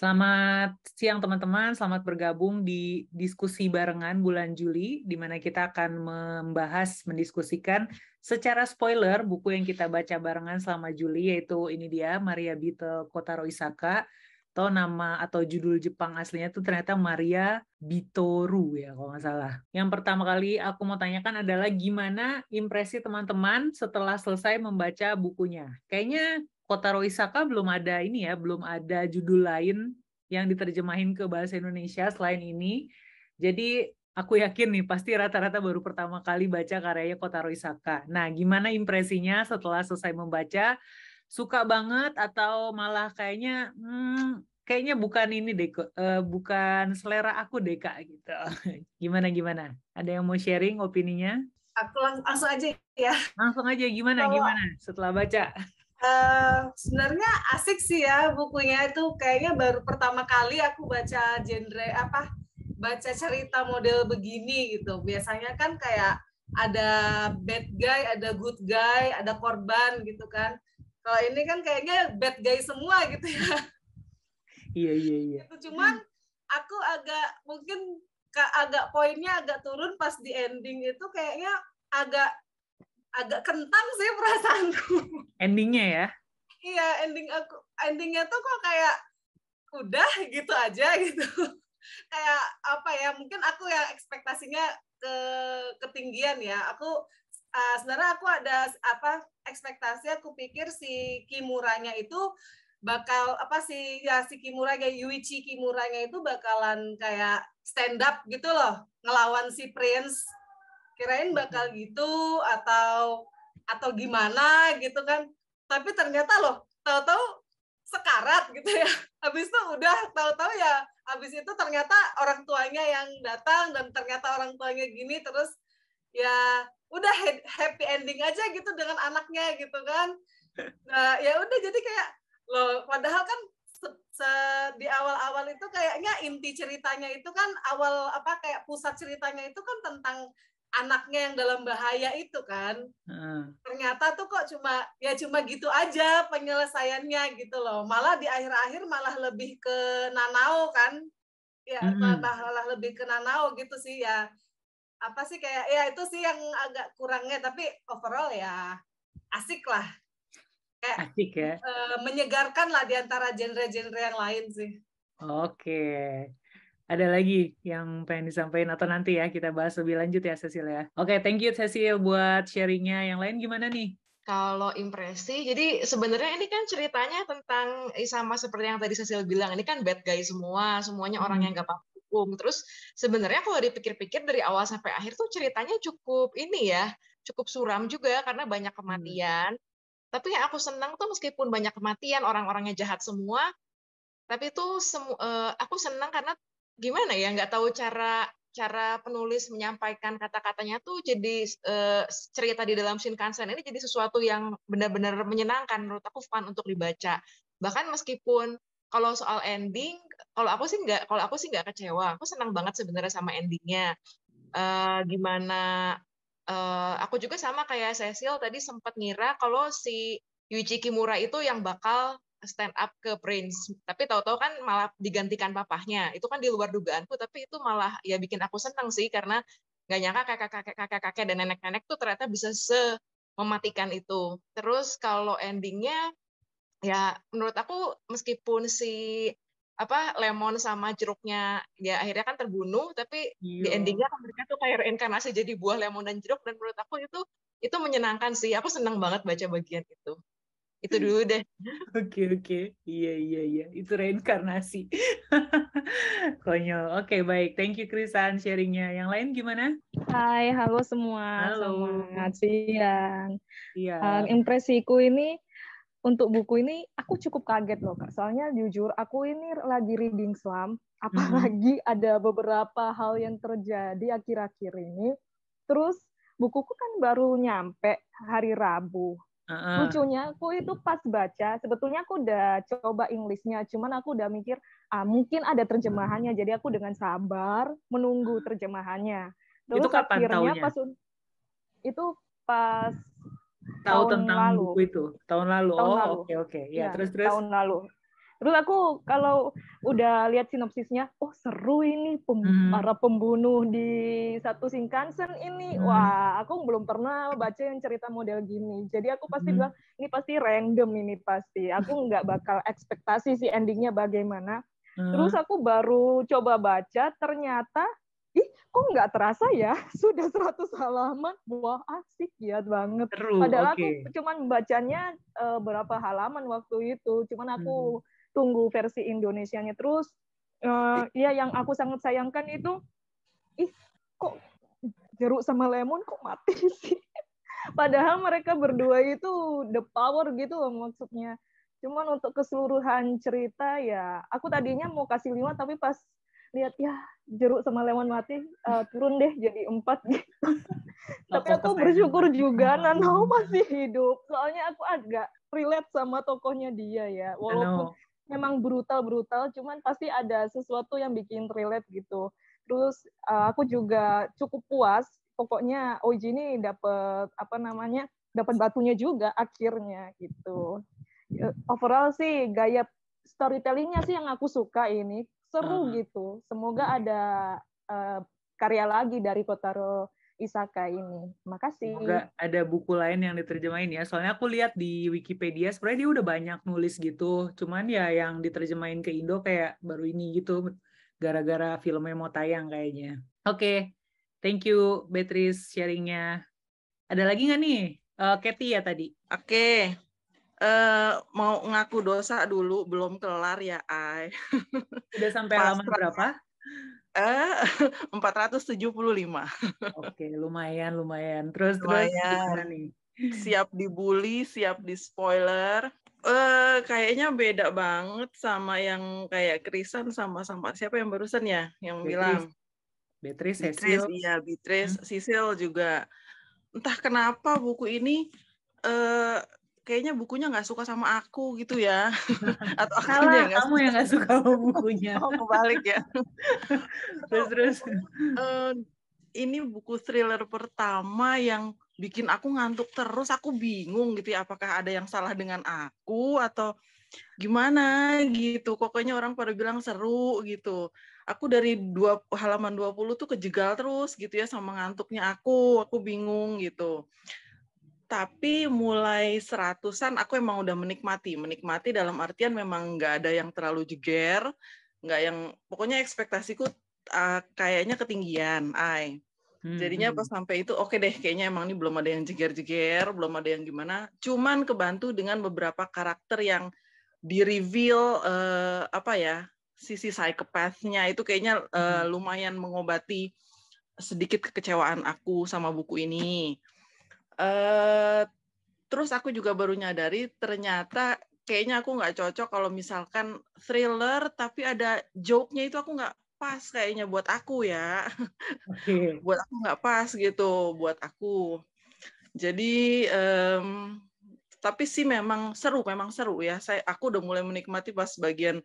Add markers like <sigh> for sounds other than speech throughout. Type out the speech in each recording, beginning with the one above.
Selamat siang teman-teman, selamat bergabung di diskusi barengan bulan Juli, di mana kita akan membahas, mendiskusikan secara spoiler buku yang kita baca barengan selama Juli, yaitu ini dia, Maria Beetle Kotaro Isaka, atau nama atau judul Jepang aslinya itu ternyata Maria Bitoru ya kalau nggak salah. Yang pertama kali aku mau tanyakan adalah gimana impresi teman-teman setelah selesai membaca bukunya. Kayaknya Kotaro Isaka belum ada ini ya, belum ada judul lain yang diterjemahin ke bahasa Indonesia selain ini. Jadi aku yakin nih pasti rata-rata baru pertama kali baca karyanya Kotaro Isaka. Nah, gimana impresinya setelah selesai membaca? Suka banget atau malah kayaknya hmm, kayaknya bukan ini deh, uh, bukan selera aku deh kak gitu. <laughs> gimana gimana? Ada yang mau sharing opininya? Aku lang langsung aja ya. Langsung aja gimana gimana setelah baca? Uh, sebenarnya asik sih ya bukunya. Itu kayaknya baru pertama kali aku baca genre apa baca cerita model begini gitu. Biasanya kan kayak ada bad guy ada good guy ada korban gitu kan. Kalau ini kan kayaknya bad guy semua gitu ya. Iya iya iya. Itu cuman aku agak mungkin agak poinnya agak turun pas di ending itu kayaknya agak agak kentang sih perasaanku. <laughs> Endingnya ya? Iya, ending aku endingnya tuh kok kayak udah gitu aja gitu. <laughs> kayak apa ya? Mungkin aku yang ekspektasinya ke ketinggian ya. Aku uh, sebenarnya aku ada apa ekspektasi aku pikir si Kimuranya itu bakal apa sih ya si Kimura kayak Yuichi Kimuranya itu bakalan kayak stand up gitu loh ngelawan si Prince kirain bakal gitu atau atau gimana gitu kan. Tapi ternyata loh tahu-tahu sekarat gitu ya. <laughs> Habis itu udah tahu-tahu ya habis itu ternyata orang tuanya yang datang dan ternyata orang tuanya gini terus ya udah happy ending aja gitu dengan anaknya gitu kan. Nah ya udah jadi kayak loh padahal kan se, se, di awal-awal itu kayaknya inti ceritanya itu kan awal apa kayak pusat ceritanya itu kan tentang anaknya yang dalam bahaya itu kan. Hmm. ternyata tuh kok cuma ya cuma gitu aja penyelesaiannya gitu loh. Malah di akhir-akhir malah lebih ke Nanao kan. Ya hmm. malah lebih ke Nanao gitu sih ya. Apa sih kayak ya itu sih yang agak kurangnya tapi overall ya asik lah. Kayak asik ya. e, menyegarkan lah di antara genre-genre yang lain sih. Oke ada lagi yang pengen disampaikan atau nanti ya kita bahas lebih lanjut ya Cecil ya. Oke, okay, thank you Cecil buat sharingnya. Yang lain gimana nih? Kalau impresi, jadi sebenarnya ini kan ceritanya tentang eh, sama seperti yang tadi Cecil bilang, ini kan bad guy semua, semuanya hmm. orang yang gak paham hukum. Terus sebenarnya kalau dipikir-pikir dari awal sampai akhir tuh ceritanya cukup ini ya, cukup suram juga karena banyak hmm. kematian. Hmm. Tapi yang aku senang tuh meskipun banyak kematian, orang-orangnya jahat semua, tapi itu semu, uh, aku senang karena gimana ya nggak tahu cara cara penulis menyampaikan kata-katanya tuh jadi uh, cerita di dalam Shinkansen ini jadi sesuatu yang benar-benar menyenangkan menurut aku fun untuk dibaca. Bahkan meskipun kalau soal ending kalau aku sih nggak kalau aku sih nggak kecewa. Aku senang banget sebenarnya sama endingnya. Uh, gimana uh, aku juga sama kayak Cecil tadi sempat ngira kalau si Yuichi Kimura itu yang bakal stand up ke Prince tapi tahu-tahu kan malah digantikan papahnya itu kan di luar dugaanku tapi itu malah ya bikin aku senang sih karena nggak nyangka kakek-kakek kakek-kakek dan nenek-nenek tuh ternyata bisa se mematikan itu terus kalau endingnya ya menurut aku meskipun si apa lemon sama jeruknya ya akhirnya kan terbunuh tapi yeah. di iya. endingnya kan mereka tuh kayak reinkarnasi jadi buah lemon dan jeruk dan menurut aku itu itu menyenangkan sih aku senang banget baca bagian itu itu dulu deh. <laughs> Oke oke, iya iya iya, itu reinkarnasi. <laughs> Konyol. Oke baik, thank you Krisan sharingnya. Yang lain gimana? Hai, halo semua. Halo. Selamat siang. Iya. Um, impresiku ini untuk buku ini aku cukup kaget loh kak. Soalnya jujur aku ini lagi reading slam, apalagi hmm. ada beberapa hal yang terjadi akhir-akhir ini. Terus bukuku kan baru nyampe hari Rabu Uh-uh. Lucunya aku itu pas baca, sebetulnya aku udah coba Inggrisnya, cuman aku udah mikir, ah mungkin ada terjemahannya, jadi aku dengan sabar menunggu terjemahannya. Terus itu kapan akhirnya pas itu pas tahu tentang lalu. buku itu tahun lalu. Tahun oh lalu. oke okay, oke okay. ya, ya terus terus tahun lalu. Terus aku kalau udah lihat sinopsisnya, oh seru ini pem hmm. para pembunuh di satu Shinkansen ini. Hmm. Wah, aku belum pernah baca yang cerita model gini. Jadi aku pasti hmm. bilang ini pasti random ini pasti. Aku nggak bakal ekspektasi si endingnya bagaimana. Hmm. Terus aku baru coba baca, ternyata ih kok nggak terasa ya <laughs> sudah 100 halaman wah asik ya banget Seru, padahal okay. aku cuman bacanya uh, berapa halaman waktu itu cuman aku hmm tunggu versi Indonesianya. Terus uh, ya yang aku sangat sayangkan itu ih kok jeruk sama lemon kok mati <laughs> sih? Padahal mereka berdua itu the power gitu loh maksudnya. Cuman untuk keseluruhan cerita ya aku tadinya mau kasih lima tapi pas lihat ya jeruk sama lemon mati uh, turun deh jadi empat <laughs> gitu. Tapi aku bersyukur juga Nanau masih hidup. Soalnya aku agak relate sama tokohnya dia ya. Walaupun memang brutal brutal cuman pasti ada sesuatu yang bikin relate gitu. Terus uh, aku juga cukup puas pokoknya Oji ini dapat apa namanya dapat batunya juga akhirnya gitu. Ya, overall sih gaya storytellingnya sih yang aku suka ini seru uh. gitu. Semoga ada uh, karya lagi dari Kotaro Isaka ini. Makasih. Semoga ada buku lain yang diterjemahin ya. Soalnya aku lihat di Wikipedia sebenarnya dia udah banyak nulis gitu. Cuman ya yang diterjemahin ke Indo kayak baru ini gitu. Gara-gara filmnya mau tayang kayaknya. Oke. Okay. Thank you Beatrice sharingnya. Ada lagi nggak nih? Uh, Katy ya tadi. Oke. Okay. Uh, mau ngaku dosa dulu belum kelar ya Ai. Udah sampai <laughs> halaman berapa? Eh, <laughs> 475. Oke, lumayan, lumayan. Terus lumayan. terus nih? Siap dibully, siap di spoiler. Eh, kayaknya beda banget sama yang kayak Krisan sama sama siapa yang barusan ya yang Beatrice. bilang. Beatrice, Beatrice, iya Beatrice, hmm. Sisil juga. Entah kenapa buku ini eh kayaknya bukunya nggak suka sama aku gitu ya. <laughs> Atau aku yang kamu suka. yang nggak suka sama bukunya. oh kebalik ya. <laughs> Terus terus. Uh, ini buku thriller pertama yang bikin aku ngantuk terus aku bingung gitu ya apakah ada yang salah dengan aku atau gimana gitu. Pokoknya orang pada bilang seru gitu. Aku dari dua halaman 20 tuh kejegal terus gitu ya sama ngantuknya aku aku bingung gitu tapi mulai seratusan aku emang udah menikmati menikmati dalam artian memang nggak ada yang terlalu jeger nggak yang pokoknya ekspektasiku uh, kayaknya ketinggian ay hmm. jadinya pas hmm. sampai itu oke okay deh kayaknya emang ini belum ada yang jeger-jeger belum ada yang gimana cuman kebantu dengan beberapa karakter yang di reveal uh, apa ya sisi psikopathnya itu kayaknya uh, lumayan mengobati sedikit kekecewaan aku sama buku ini Uh, terus aku juga baru nyadari ternyata kayaknya aku nggak cocok kalau misalkan thriller tapi ada joke-nya itu aku nggak pas kayaknya buat aku ya. Okay. <laughs> buat aku nggak pas gitu buat aku. Jadi um, tapi sih memang seru, memang seru ya. Saya aku udah mulai menikmati pas bagian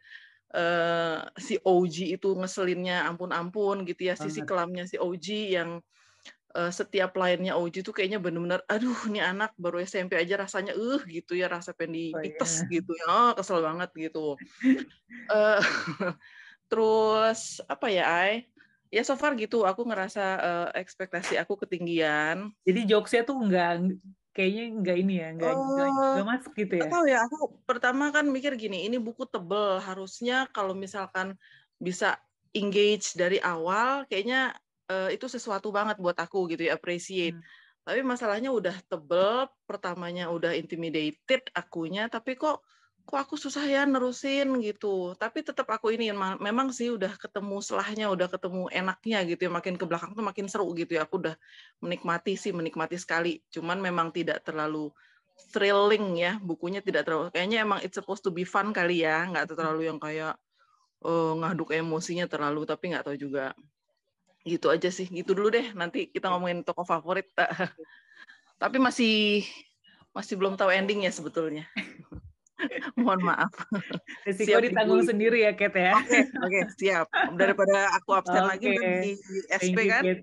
uh, si OG itu ngeselinnya ampun-ampun gitu ya, sisi kelamnya si OG yang uh, setiap lainnya Oji tuh kayaknya bener-bener aduh ini anak baru SMP aja rasanya uh gitu ya rasa pengen dipites oh, yeah. gitu ya. Oh, kesel banget gitu. Uh, <laughs> <laughs> terus apa ya Ai? Ya so far gitu aku ngerasa uh, ekspektasi aku ketinggian. Jadi jokesnya tuh enggak kayaknya enggak ini ya enggak, uh, enggak, enggak masuk gitu ya? tahu ya aku pertama kan mikir gini ini buku tebel harusnya kalau misalkan bisa engage dari awal kayaknya uh, itu sesuatu banget buat aku gitu ya appreciate. Hmm. Tapi masalahnya udah tebel, pertamanya udah intimidated akunya, tapi kok kok aku susah ya nerusin gitu. Tapi tetap aku ini memang sih udah ketemu selahnya, udah ketemu enaknya gitu ya. Makin ke belakang tuh makin seru gitu ya. Aku udah menikmati sih, menikmati sekali. Cuman memang tidak terlalu thrilling ya bukunya tidak terlalu kayaknya emang it's supposed to be fun kali ya nggak terlalu yang kayak uh, ngaduk emosinya terlalu tapi nggak tahu juga gitu aja sih gitu dulu deh. Nanti kita ngomongin toko favorit. <laughs> Tapi masih masih belum tahu endingnya sebetulnya. <laughs> Mohon maaf. Risiko siap ditanggung ibu. sendiri ya Kat ya. Oke okay, okay, siap. Daripada aku absen okay. lagi di SP Thank kan? You,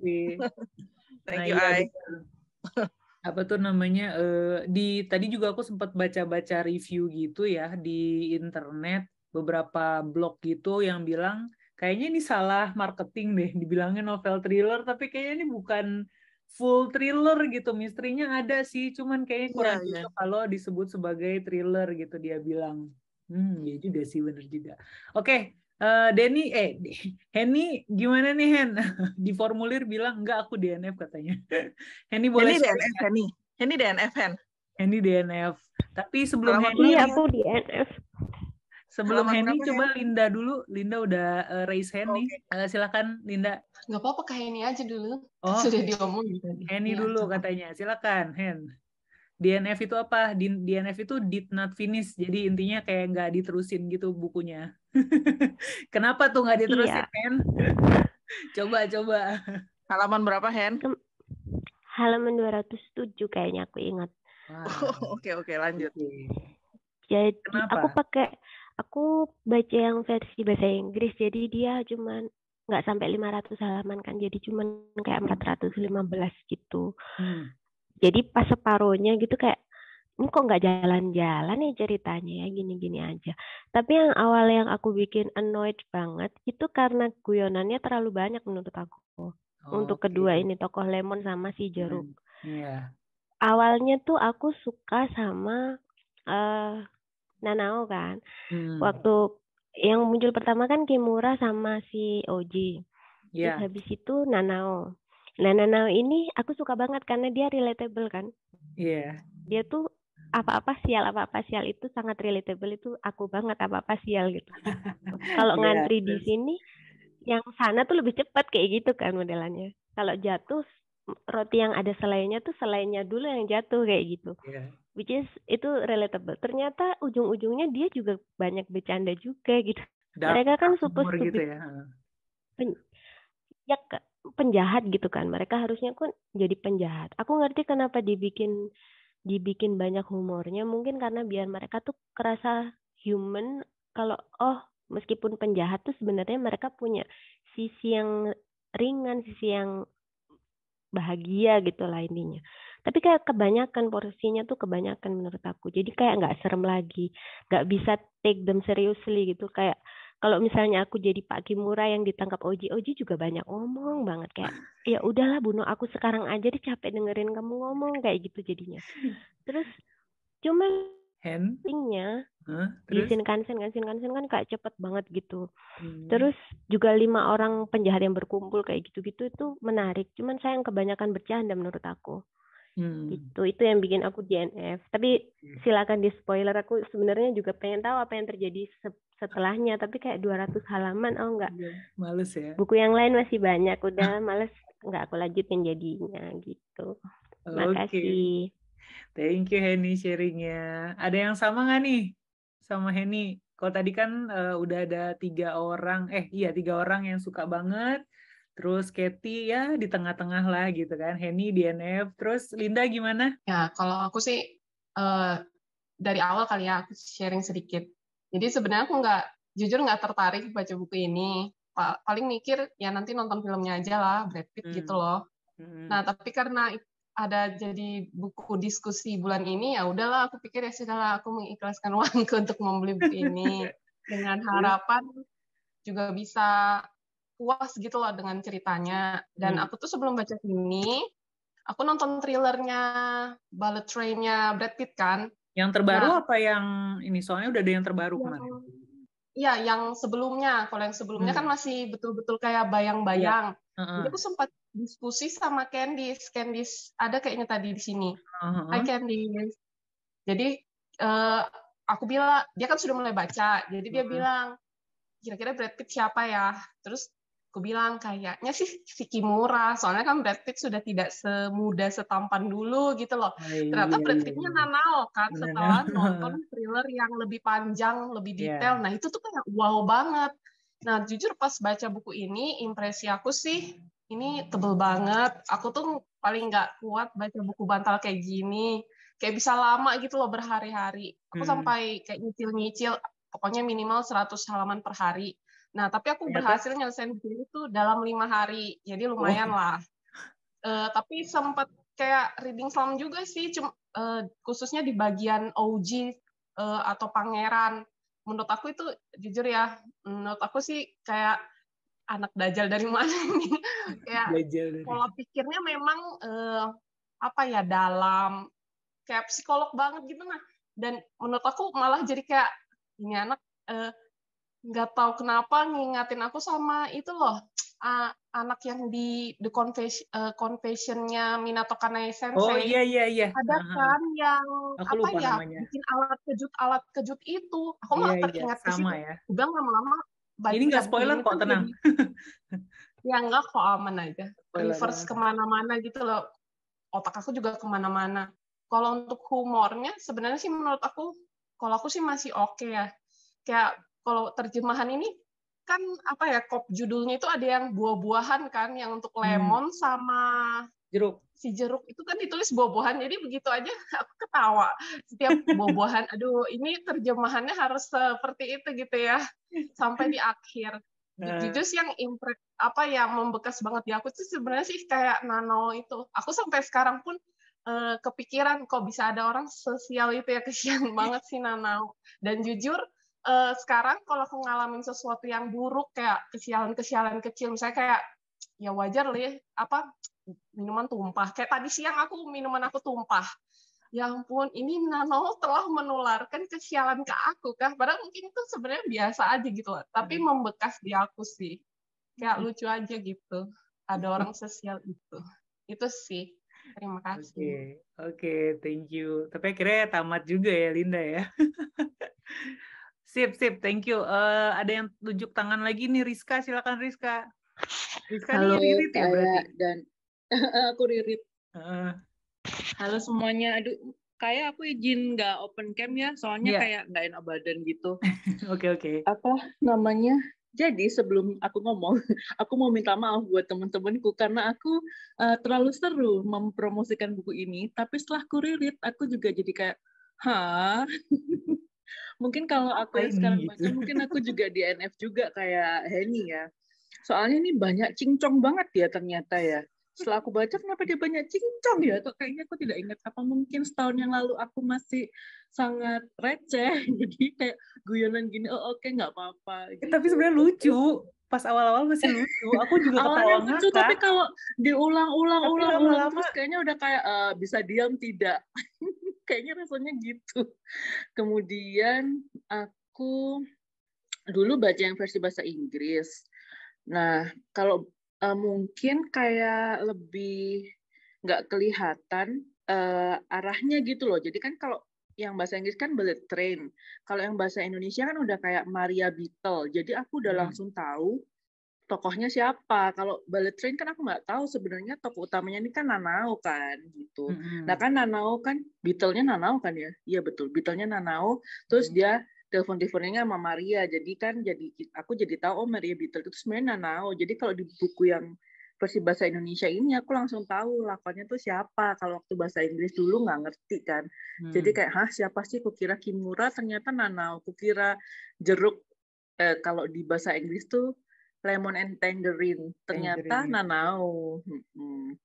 <laughs> Thank nah, you iya, apa tuh namanya uh, di tadi juga aku sempat baca-baca review gitu ya di internet beberapa blog gitu yang bilang kayaknya ini salah marketing deh dibilangnya novel thriller tapi kayaknya ini bukan full thriller gitu. Misterinya ada sih cuman kayaknya iya, kurang yeah, yeah. kalau disebut sebagai thriller gitu dia bilang. Hmm ya juga sih bener juga. Oke okay, uh, eh, Denny eh <laughs> Henny gimana nih Hen? <laughs> Di formulir bilang enggak aku DNF katanya. <laughs> Henny boleh Henny DNF Henny. Henny DNF Hen. Henny DNF tapi sebelum Henny aku DNF Sebelum Henny, coba Linda dulu. Linda udah uh, raise hand nih. Uh, silakan Linda. Gak apa-apa ke Henny aja dulu. Oh, Sudah diomongin tadi. Henny ya, dulu coba. katanya. Silakan, Hen. DNF itu apa? DNF itu did not finish. Jadi intinya kayak nggak diterusin gitu bukunya. <laughs> Kenapa tuh nggak diterusin, iya. Hen? <laughs> coba, coba. Halaman berapa, Hen? Halaman 207 kayaknya aku ingat. <laughs> Oke, oke, lanjut. Jadi Kenapa? aku pakai aku baca yang versi bahasa Inggris jadi dia cuman nggak sampai 500 halaman kan jadi cuman kayak 415 gitu hmm. jadi pas separuhnya gitu kayak ini kok nggak jalan-jalan ya ceritanya ya gini-gini aja tapi yang awal yang aku bikin annoyed banget itu karena guyonannya terlalu banyak menurut aku oh, untuk okay. kedua ini tokoh lemon sama si jeruk hmm. yeah. awalnya tuh aku suka sama uh, Nanao kan. Hmm. Waktu yang muncul pertama kan Kimura sama si Oji. Yeah. Terus habis itu Nanao. Nah Nanao ini aku suka banget karena dia relatable kan. Iya. Yeah. Dia tuh apa-apa sial apa-apa sial itu sangat relatable itu aku banget apa-apa sial gitu. <laughs> Kalau yeah, ngantri di sini yang sana tuh lebih cepat kayak gitu kan modelannya. Kalau jatuh roti yang ada selainya tuh selainya dulu yang jatuh kayak gitu. Yeah. Which is itu relatable. Ternyata ujung-ujungnya dia juga banyak bercanda juga gitu. Dark Mereka kan supposed to gitu ya. Pen, ya penjahat gitu kan. Mereka harusnya kan jadi penjahat. Aku ngerti kenapa dibikin dibikin banyak humornya. Mungkin karena biar mereka tuh kerasa human. Kalau oh meskipun penjahat tuh sebenarnya mereka punya sisi yang ringan, sisi yang bahagia gitu lah intinya. Tapi kayak kebanyakan porsinya tuh kebanyakan menurut aku. Jadi kayak nggak serem lagi, nggak bisa take them seriously gitu. Kayak kalau misalnya aku jadi Pak Kimura yang ditangkap Oji, Oji juga banyak ngomong banget kayak ya udahlah bunuh aku sekarang aja deh capek dengerin kamu ngomong kayak gitu jadinya. Terus cuma endingnya huh? di Shinkansen kan Shinkansen kan kayak cepet banget gitu. Hmm. Terus juga lima orang penjahat yang berkumpul kayak gitu-gitu itu menarik. Cuman sayang kebanyakan bercanda menurut aku. Hmm. Itu itu yang bikin aku DNF. Tapi hmm. silakan di spoiler aku sebenarnya juga pengen tahu apa yang terjadi setelahnya. Tapi kayak 200 halaman oh enggak. Iya, males ya. Buku yang lain masih banyak udah <laughs> males enggak aku lanjutin jadinya gitu. Makasih. Okay. Thank you Henny sharingnya. Ada yang sama nggak nih sama Henny? Kalau tadi kan uh, udah ada tiga orang, eh iya tiga orang yang suka banget. Terus Katie ya di tengah-tengah lah gitu kan. Henny DNF. Terus Linda gimana? Ya kalau aku sih uh, dari awal kali ya aku sharing sedikit. Jadi sebenarnya aku nggak jujur nggak tertarik baca buku ini. Paling mikir ya nanti nonton filmnya aja lah Brad Pitt hmm. gitu loh. Hmm. Nah tapi karena ada jadi buku diskusi bulan ini ya udahlah aku pikir ya sudahlah aku mengikhlaskan <laughs> uangku untuk membeli buku ini <laughs> dengan harapan juga bisa puas gitu loh dengan ceritanya dan hmm. aku tuh sebelum baca ini aku nonton thrillernya Bullet Train-nya Brad Pitt kan yang terbaru nah, apa yang ini soalnya udah ada yang terbaru yang, kemarin Iya, yang sebelumnya. Kalau yang sebelumnya kan hmm. kan masih betul-betul kayak bayang-bayang. Ya. Uh -uh. Jadi aku sempat diskusi sama Candice. Candice ada kayaknya tadi di sini. Uh-huh. Hai Candice. Jadi uh, aku bilang dia kan sudah mulai baca. Jadi dia uh-huh. bilang kira-kira Brad Pitt siapa ya? Terus aku bilang kayaknya sih si Kimura. Soalnya kan Brad Pitt sudah tidak semudah setampan dulu gitu loh. Oh, Ternyata Brad iya, Pittnya iya. nanal kan setelah <laughs> nonton thriller yang lebih panjang, lebih iya. detail. Yeah. Nah itu tuh kayak wow banget. Nah jujur pas baca buku ini impresi aku sih ini tebel banget. Aku tuh paling nggak kuat baca buku bantal kayak gini. Kayak bisa lama gitu loh berhari-hari. Aku hmm. sampai kayak nyicil-nyicil, pokoknya minimal 100 halaman per hari. Nah, tapi aku berhasil nyelesain buku itu dalam lima hari. Jadi lumayan oh. lah. Uh, tapi sempat kayak reading slam juga sih, cuma uh, khususnya di bagian OG uh, eh, atau pangeran. menurut aku itu jujur ya menurut aku sih kayak anak dajal dari mana <laughs> nih kayak pola pikirnya memang uh, apa ya dalam kayak psikolog banget gitu nah dan menurut aku malah jadi kayak ini anak nggak tahu kenapa ngingatin aku sama itu loh <tsk> uh, anak yang di the confession uh, confessionnya Minato Kanai Sensei. Oh iya iya iya. Ada kan yang aku apa ya namanya. bikin alat kejut alat kejut itu. Aku malah iya, teringat iya, sama ya. Udah lama-lama. Ini nggak spoiler kok tenang. ya enggak kok aman aja. Spoiler Reverse ke mana-mana gitu loh. Otak aku juga ke mana-mana. Kalau untuk humornya sebenarnya sih menurut aku, kalau aku sih masih oke okay ya. Kayak kalau terjemahan ini kan apa ya kop judulnya itu ada yang buah-buahan kan yang untuk hmm. lemon hmm. sama jeruk si jeruk itu kan ditulis buah-buahan jadi begitu aja <laughs> aku ketawa setiap buah-buahan aduh ini terjemahannya harus seperti itu gitu ya sampai di akhir nah. jujur sih yang imprek apa yang membekas banget di aku tuh sebenarnya sih kayak nano itu aku sampai sekarang pun uh, kepikiran kok bisa ada orang sosial itu ya kesian <laughs> banget sih nano dan jujur uh, sekarang kalau aku ngalamin sesuatu yang buruk kayak kesialan-kesialan kecil misalnya kayak ya wajar lah ya apa minuman tumpah. Kayak tadi siang aku minuman aku tumpah. Ya ampun ini nano telah menularkan kesialan ke aku kah? Padahal mungkin itu sebenarnya biasa aja gitu loh. Tapi hmm. membekas di aku sih. Kayak hmm. lucu aja gitu. Ada orang sosial itu. Itu sih. Terima kasih. Oke okay. okay, thank you. Tapi akhirnya tamat juga ya Linda ya <laughs> Sip, sip, thank you. Uh, ada yang tunjuk tangan lagi nih, Rizka. Silakan Rizka. Rizka Halo, nih Ririt ya berarti? Dan <laughs> aku Ririt. Uh. Halo semuanya. Aduh, kayak aku izin nggak open cam ya, soalnya yeah. kayak nggak enak badan gitu. <laughs> Oke, oke. okay, okay. Apa namanya? Jadi sebelum aku ngomong, <laughs> aku mau minta maaf buat teman-temanku karena aku uh, terlalu seru mempromosikan buku ini. Tapi setelah aku aku juga jadi kayak, hah? Mungkin kalau aku yang sekarang gitu. baca mungkin aku juga di NF juga kayak Henny ya. <laughs> Soalnya ini banyak cincong banget ya ternyata ya. Setelah aku baca kenapa dia banyak cincong ya? Atau kayaknya aku tidak ingat. Apa mungkin setahun yang lalu aku masih sangat receh? <laughs> Jadi kayak guyonan gini oh oke okay, nggak apa-apa gitu. tapi sebenarnya lucu. Pas awal-awal masih lucu. Aku juga ketawa lucu tapi kalau diulang-ulang-ulang terus kayaknya udah kayak uh, bisa diam tidak <laughs> kayaknya rasanya gitu <laughs> kemudian aku dulu baca yang versi bahasa Inggris nah kalau uh, mungkin kayak lebih nggak kelihatan uh, arahnya gitu loh jadi kan kalau yang bahasa Inggris kan bullet train. Kalau yang bahasa Indonesia kan udah kayak Maria Beetle. Jadi aku udah hmm. langsung tahu tokohnya siapa. Kalau Ballet Train kan aku nggak tahu sebenarnya tokoh utamanya ini kan Nanao kan gitu. Mm-hmm. Nah kan Nanao kan Beatle-nya Nanao kan ya? Iya betul, Beatle-nya Nanao. Terus mm-hmm. dia telepon-teleponnya sama Maria. Jadi kan jadi aku jadi tahu oh Maria Beatle itu sebenarnya Nanao. Jadi kalau di buku yang versi bahasa Indonesia ini aku langsung tahu lakonnya tuh siapa. Kalau waktu bahasa Inggris dulu nggak ngerti kan. Hmm. Jadi kayak hah siapa sih? Kukira Kimura ternyata Nanao. Kukira jeruk eh, kalau di bahasa Inggris tuh lemon and tangerine. Ternyata tangerine. nanau. Hmm,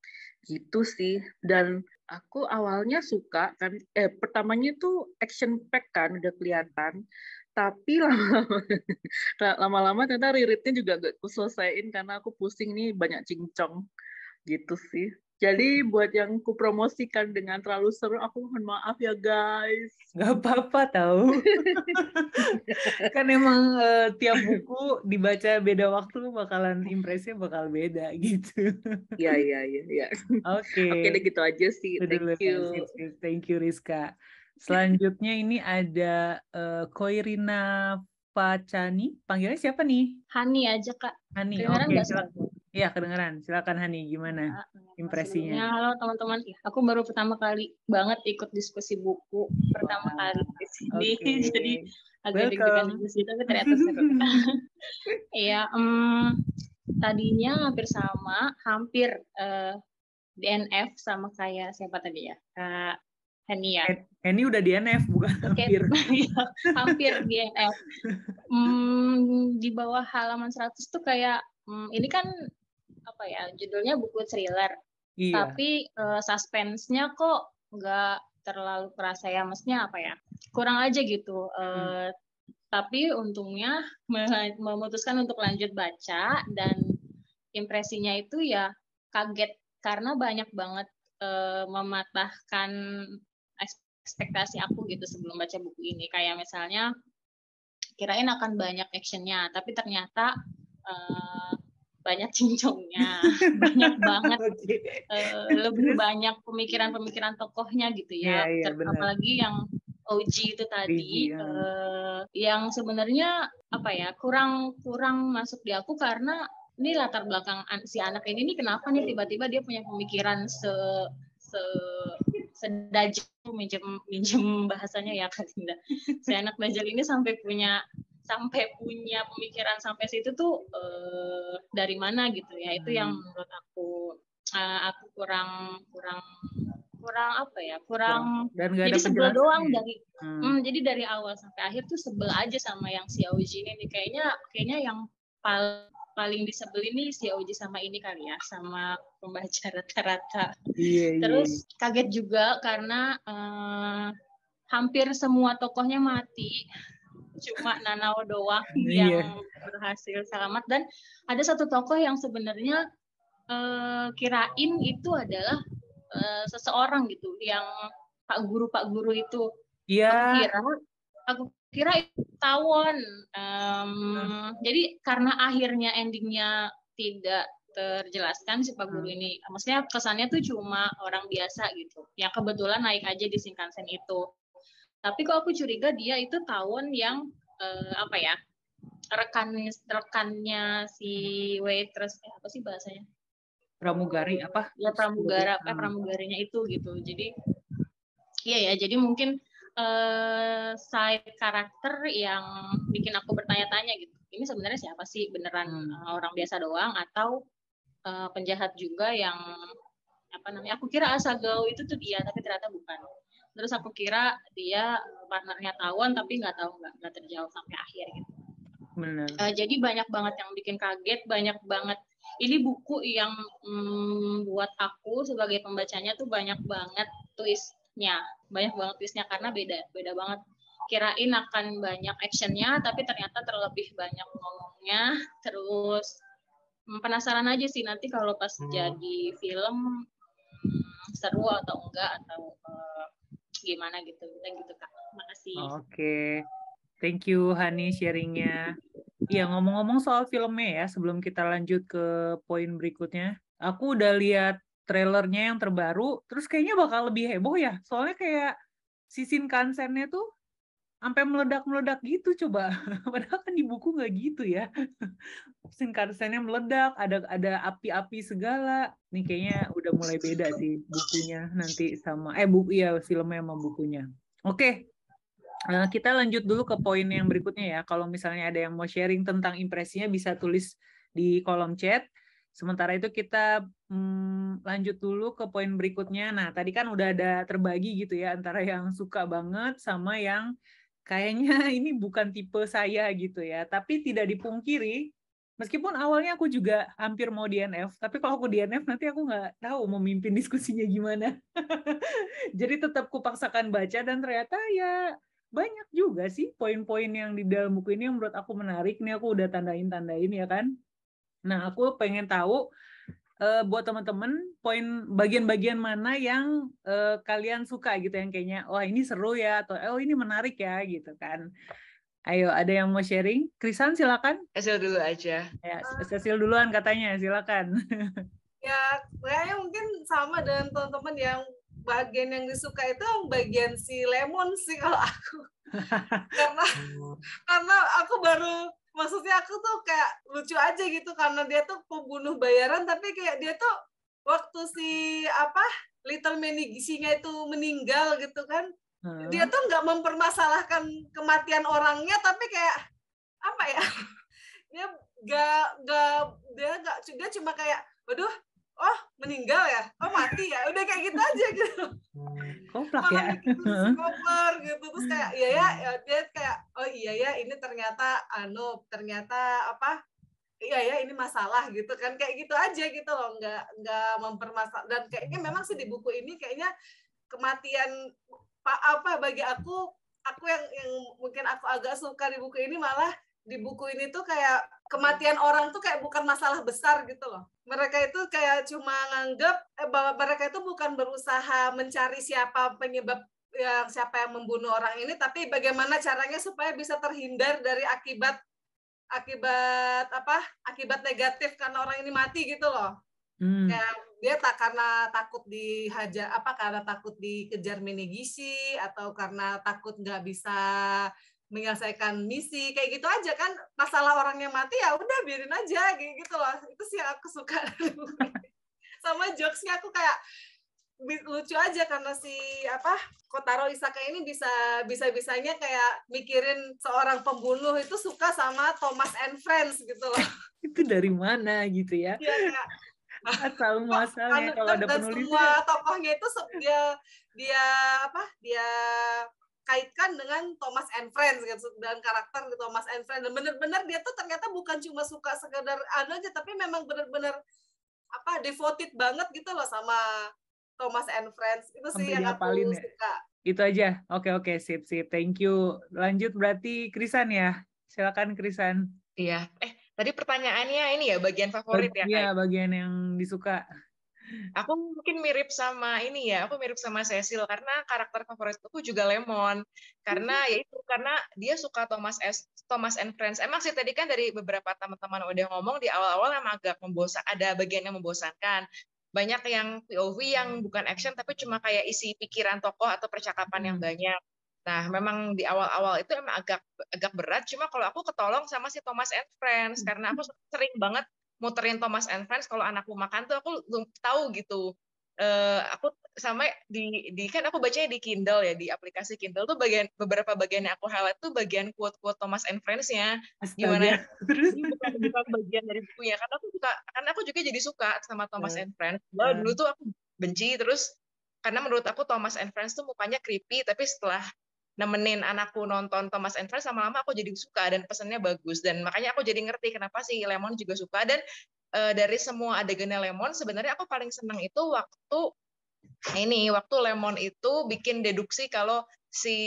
gitu sih. Dan aku awalnya suka kan eh pertamanya itu action pack kan udah kelihatan. Tapi <laughs> lama-lama lama-lama ternyata riritnya juga gak aku selesaiin karena aku pusing nih banyak cincong. Gitu sih jadi buat yang ku promosikan dengan terlalu seru, aku mohon maaf ya guys. Gak apa-apa tahu. <laughs> kan emang uh, tiap buku dibaca beda waktu bakalan impresnya bakal beda gitu. Iya iya iya. Ya. Oke. Oke deh gitu aja sih. Thank you. Thank you Rizka. Selanjutnya ini ada uh, Koirina Pacani. Panggilnya siapa nih? Hani aja kak. Hani. Oke. Okay, Iya kedengeran. Silakan Hani, gimana impresinya? halo teman-teman. Aku baru pertama kali banget ikut diskusi buku pertama wow. kali di sini, okay. <laughs> jadi agak deg-degan sih, tapi ternyata seru. <laughs> Iya, um, tadinya hampir sama, hampir uh, eh, DNF sama kayak siapa tadi ya, Kak Henny ya. Henny udah DNF bukan hampir. <laughs> Iya, hampir DNF. Hmm, di bawah halaman 100 tuh kayak hmm, ini kan apa ya judulnya buku thriller iya. tapi uh, suspense-nya kok nggak terlalu kerasa ya maksudnya apa ya kurang aja gitu uh, hmm. tapi untungnya <laughs> memutuskan untuk lanjut baca dan impresinya itu ya kaget karena banyak banget uh, mematahkan ekspektasi aku gitu sebelum baca buku ini kayak misalnya kirain akan banyak actionnya tapi ternyata uh, banyak cincongnya banyak <laughs> banget uh, lebih banyak pemikiran-pemikiran tokohnya gitu ya yeah, yeah, apalagi yang OG itu tadi iya. uh, yang sebenarnya apa ya kurang kurang masuk di aku karena ini latar belakang si anak ini nih kenapa nih tiba-tiba dia punya pemikiran se se minjem minjem bahasanya ya Kak Dinda. Si anak dajal ini sampai punya sampai punya pemikiran sampai situ tuh uh, dari mana gitu ya itu yang hmm. menurut aku uh, aku kurang kurang kurang apa ya kurang dan gak jadi sebel doang dari hmm. Hmm, jadi dari awal sampai akhir tuh sebel aja sama yang si Auji ini kayaknya kayaknya yang paling paling disebel ini si Auji sama ini kali ya sama pembaca <laughs> rata-rata iya, iya, terus iya. kaget juga karena uh, hampir semua tokohnya mati cuma Nanao doang <laughs> iya. yang berhasil selamat dan ada satu tokoh yang sebenarnya uh, kirain itu adalah uh, seseorang gitu yang Pak Guru Pak Guru itu. Iya. Aku kira aku kira itu tawon. Um, hmm. Jadi karena akhirnya endingnya tidak terjelaskan si Pak Guru hmm. ini, maksudnya kesannya tuh cuma orang biasa gitu, yang kebetulan naik aja di Shinkansen itu. Tapi kok aku curiga dia itu tawon yang uh, apa ya rekan rekannya si waitress eh, apa sih bahasanya pramugari apa? Ya pramugara apa pramugarinya itu gitu. Jadi iya ya, jadi mungkin uh, side karakter yang bikin aku bertanya-tanya gitu. Ini sebenarnya siapa sih? Beneran hmm. orang biasa doang atau uh, penjahat juga yang apa namanya? Aku kira Asagao itu tuh dia, tapi ternyata bukan. Terus aku kira dia partnernya Tawon, tapi nggak tahu nggak nggak terjawab sampai akhir gitu. Benar. Uh, jadi banyak banget yang bikin kaget, banyak banget ini buku yang hmm, buat aku sebagai pembacanya tuh banyak banget twistnya banyak banget twistnya karena beda beda banget kirain akan banyak actionnya tapi ternyata terlebih banyak ngomongnya <laughs> terus hmm, penasaran aja sih nanti kalau pas hmm. jadi film hmm, seru atau enggak atau uh, gimana gitu. Gitu kak. Makasih. Oke. Okay. thank you Hani sharingnya. Iya, ngomong-ngomong soal filmnya ya, sebelum kita lanjut ke poin berikutnya, aku udah lihat trailernya yang terbaru, terus kayaknya bakal lebih heboh ya, soalnya kayak si Shinkansen-nya tuh sampai meledak-meledak gitu coba. <laughs> Padahal kan di buku nggak gitu ya. Shinkansen-nya meledak, ada ada api-api segala. Nih kayaknya udah mulai beda sih bukunya nanti sama eh buku ya filmnya sama bukunya. Oke, Uh, kita lanjut dulu ke poin yang berikutnya ya. Kalau misalnya ada yang mau sharing tentang impresinya bisa tulis di kolom chat. Sementara itu kita hmm, lanjut dulu ke poin berikutnya. Nah, tadi kan udah ada terbagi gitu ya antara yang suka banget sama yang kayaknya <laughs> ini bukan tipe saya gitu ya. Tapi tidak dipungkiri Meskipun awalnya aku juga hampir mau DNF, tapi kalau aku DNF nanti aku nggak tahu mau mimpin diskusinya gimana. <laughs> Jadi tetap kupaksakan baca dan ternyata ya banyak juga sih poin-poin yang di dalam buku ini yang menurut aku menarik. Nih aku udah tandain-tandain ya kan. Nah, aku pengen tahu uh, buat teman-teman poin bagian-bagian mana yang uh, kalian suka gitu yang kayaknya wah ini seru ya atau oh ini menarik ya gitu kan. Ayo, ada yang mau sharing? Krisan silakan. Cecil dulu aja. Ya, Cecil duluan katanya, silakan. <laughs> ya, kayaknya mungkin sama dengan teman-teman yang bagian yang disuka itu bagian si lemon sih kalau aku <laughs> karena oh. karena aku baru maksudnya aku tuh kayak lucu aja gitu karena dia tuh pembunuh bayaran tapi kayak dia tuh waktu si apa Little Menigisinya itu meninggal gitu kan hmm. dia tuh nggak mempermasalahkan kematian orangnya tapi kayak apa ya <laughs> dia nggak nggak dia nggak dia cuma kayak waduh oh meninggal ya? Oh mati ya? Udah kayak gitu aja gitu komplak ya. koper <laughs> gitu. Terus kayak iya ya, ya dia kayak oh iya ya ini ternyata anu ternyata apa iya ya ini masalah gitu kan. Kayak gitu aja gitu loh. Nggak nggak mempermasalah dan kayaknya memang sih di buku ini kayaknya kematian pak apa bagi aku aku yang yang mungkin aku agak suka di buku ini malah di buku ini tuh kayak kematian orang tuh kayak bukan masalah besar gitu loh. Mereka itu kayak cuma nganggap eh, bahwa mereka itu bukan berusaha mencari siapa penyebab yang siapa yang membunuh orang ini, tapi bagaimana caranya supaya bisa terhindar dari akibat akibat apa akibat negatif karena orang ini mati gitu loh. Hmm. Kayak dia tak karena takut dihajar apa karena takut dikejar menegisi atau karena takut nggak bisa menyelesaikan misi kayak gitu aja kan. Masalah orang yang mati ya udah biarin aja gitu loh. Itu sih yang aku suka. <laughs> Sama jokesnya aku kayak lucu aja karena si apa Kotaro Isaka ini bisa bisa bisanya kayak mikirin seorang pembunuh itu suka sama Thomas and Friends gitu loh. <laughs> Itu dari mana gitu ya, ya asal muasalnya kalau ada penulis semua tokohnya itu dia dia apa dia kaitkan dengan Thomas and Friends gitu dan karakter gitu Thomas and Friends. Dan benar-benar dia tuh ternyata bukan cuma suka sekedar anu aja tapi memang benar-benar apa devoted banget gitu loh sama Thomas and Friends. Itu sih Sampai yang aku ya? suka. Itu aja. Oke oke. Sip sip. Thank you. Lanjut berarti Krisan ya? Silakan Krisan. Iya. Eh Tadi pertanyaannya ini ya bagian favorit ya? Iya, bagian yang disuka. Aku mungkin mirip sama ini ya, aku mirip sama Cecil karena karakter favoritku juga Lemon. Karena hmm. ya itu karena dia suka Thomas S Thomas and Friends. Emang sih tadi kan dari beberapa teman-teman udah ngomong di awal-awal emang agak membosan, ada bagian yang membosankan. Banyak yang POV yang bukan action tapi cuma kayak isi pikiran tokoh atau percakapan yang hmm. banyak. Nah, memang di awal-awal itu emang agak agak berat. Cuma kalau aku ketolong sama si Thomas and Friends karena aku sering banget muterin Thomas and Friends kalau anakku makan tuh aku tahu gitu. Uh, aku sama di di kan aku bacanya di Kindle ya di aplikasi Kindle tuh bagian beberapa bagian yang aku highlight tuh bagian quote-quote Thomas and Friends-nya gimana <laughs> bukan bukan bagian dari bukunya karena aku suka karena aku juga jadi suka sama Thomas yeah. and Friends. Wah, yeah. dulu tuh aku benci terus karena menurut aku Thomas and Friends tuh mukanya creepy tapi setelah nemenin anakku nonton Thomas and Friends lama-lama aku jadi suka dan pesannya bagus dan makanya aku jadi ngerti kenapa si Lemon juga suka dan uh, dari semua adegannya Lemon sebenarnya aku paling senang itu waktu ini waktu Lemon itu bikin deduksi kalau si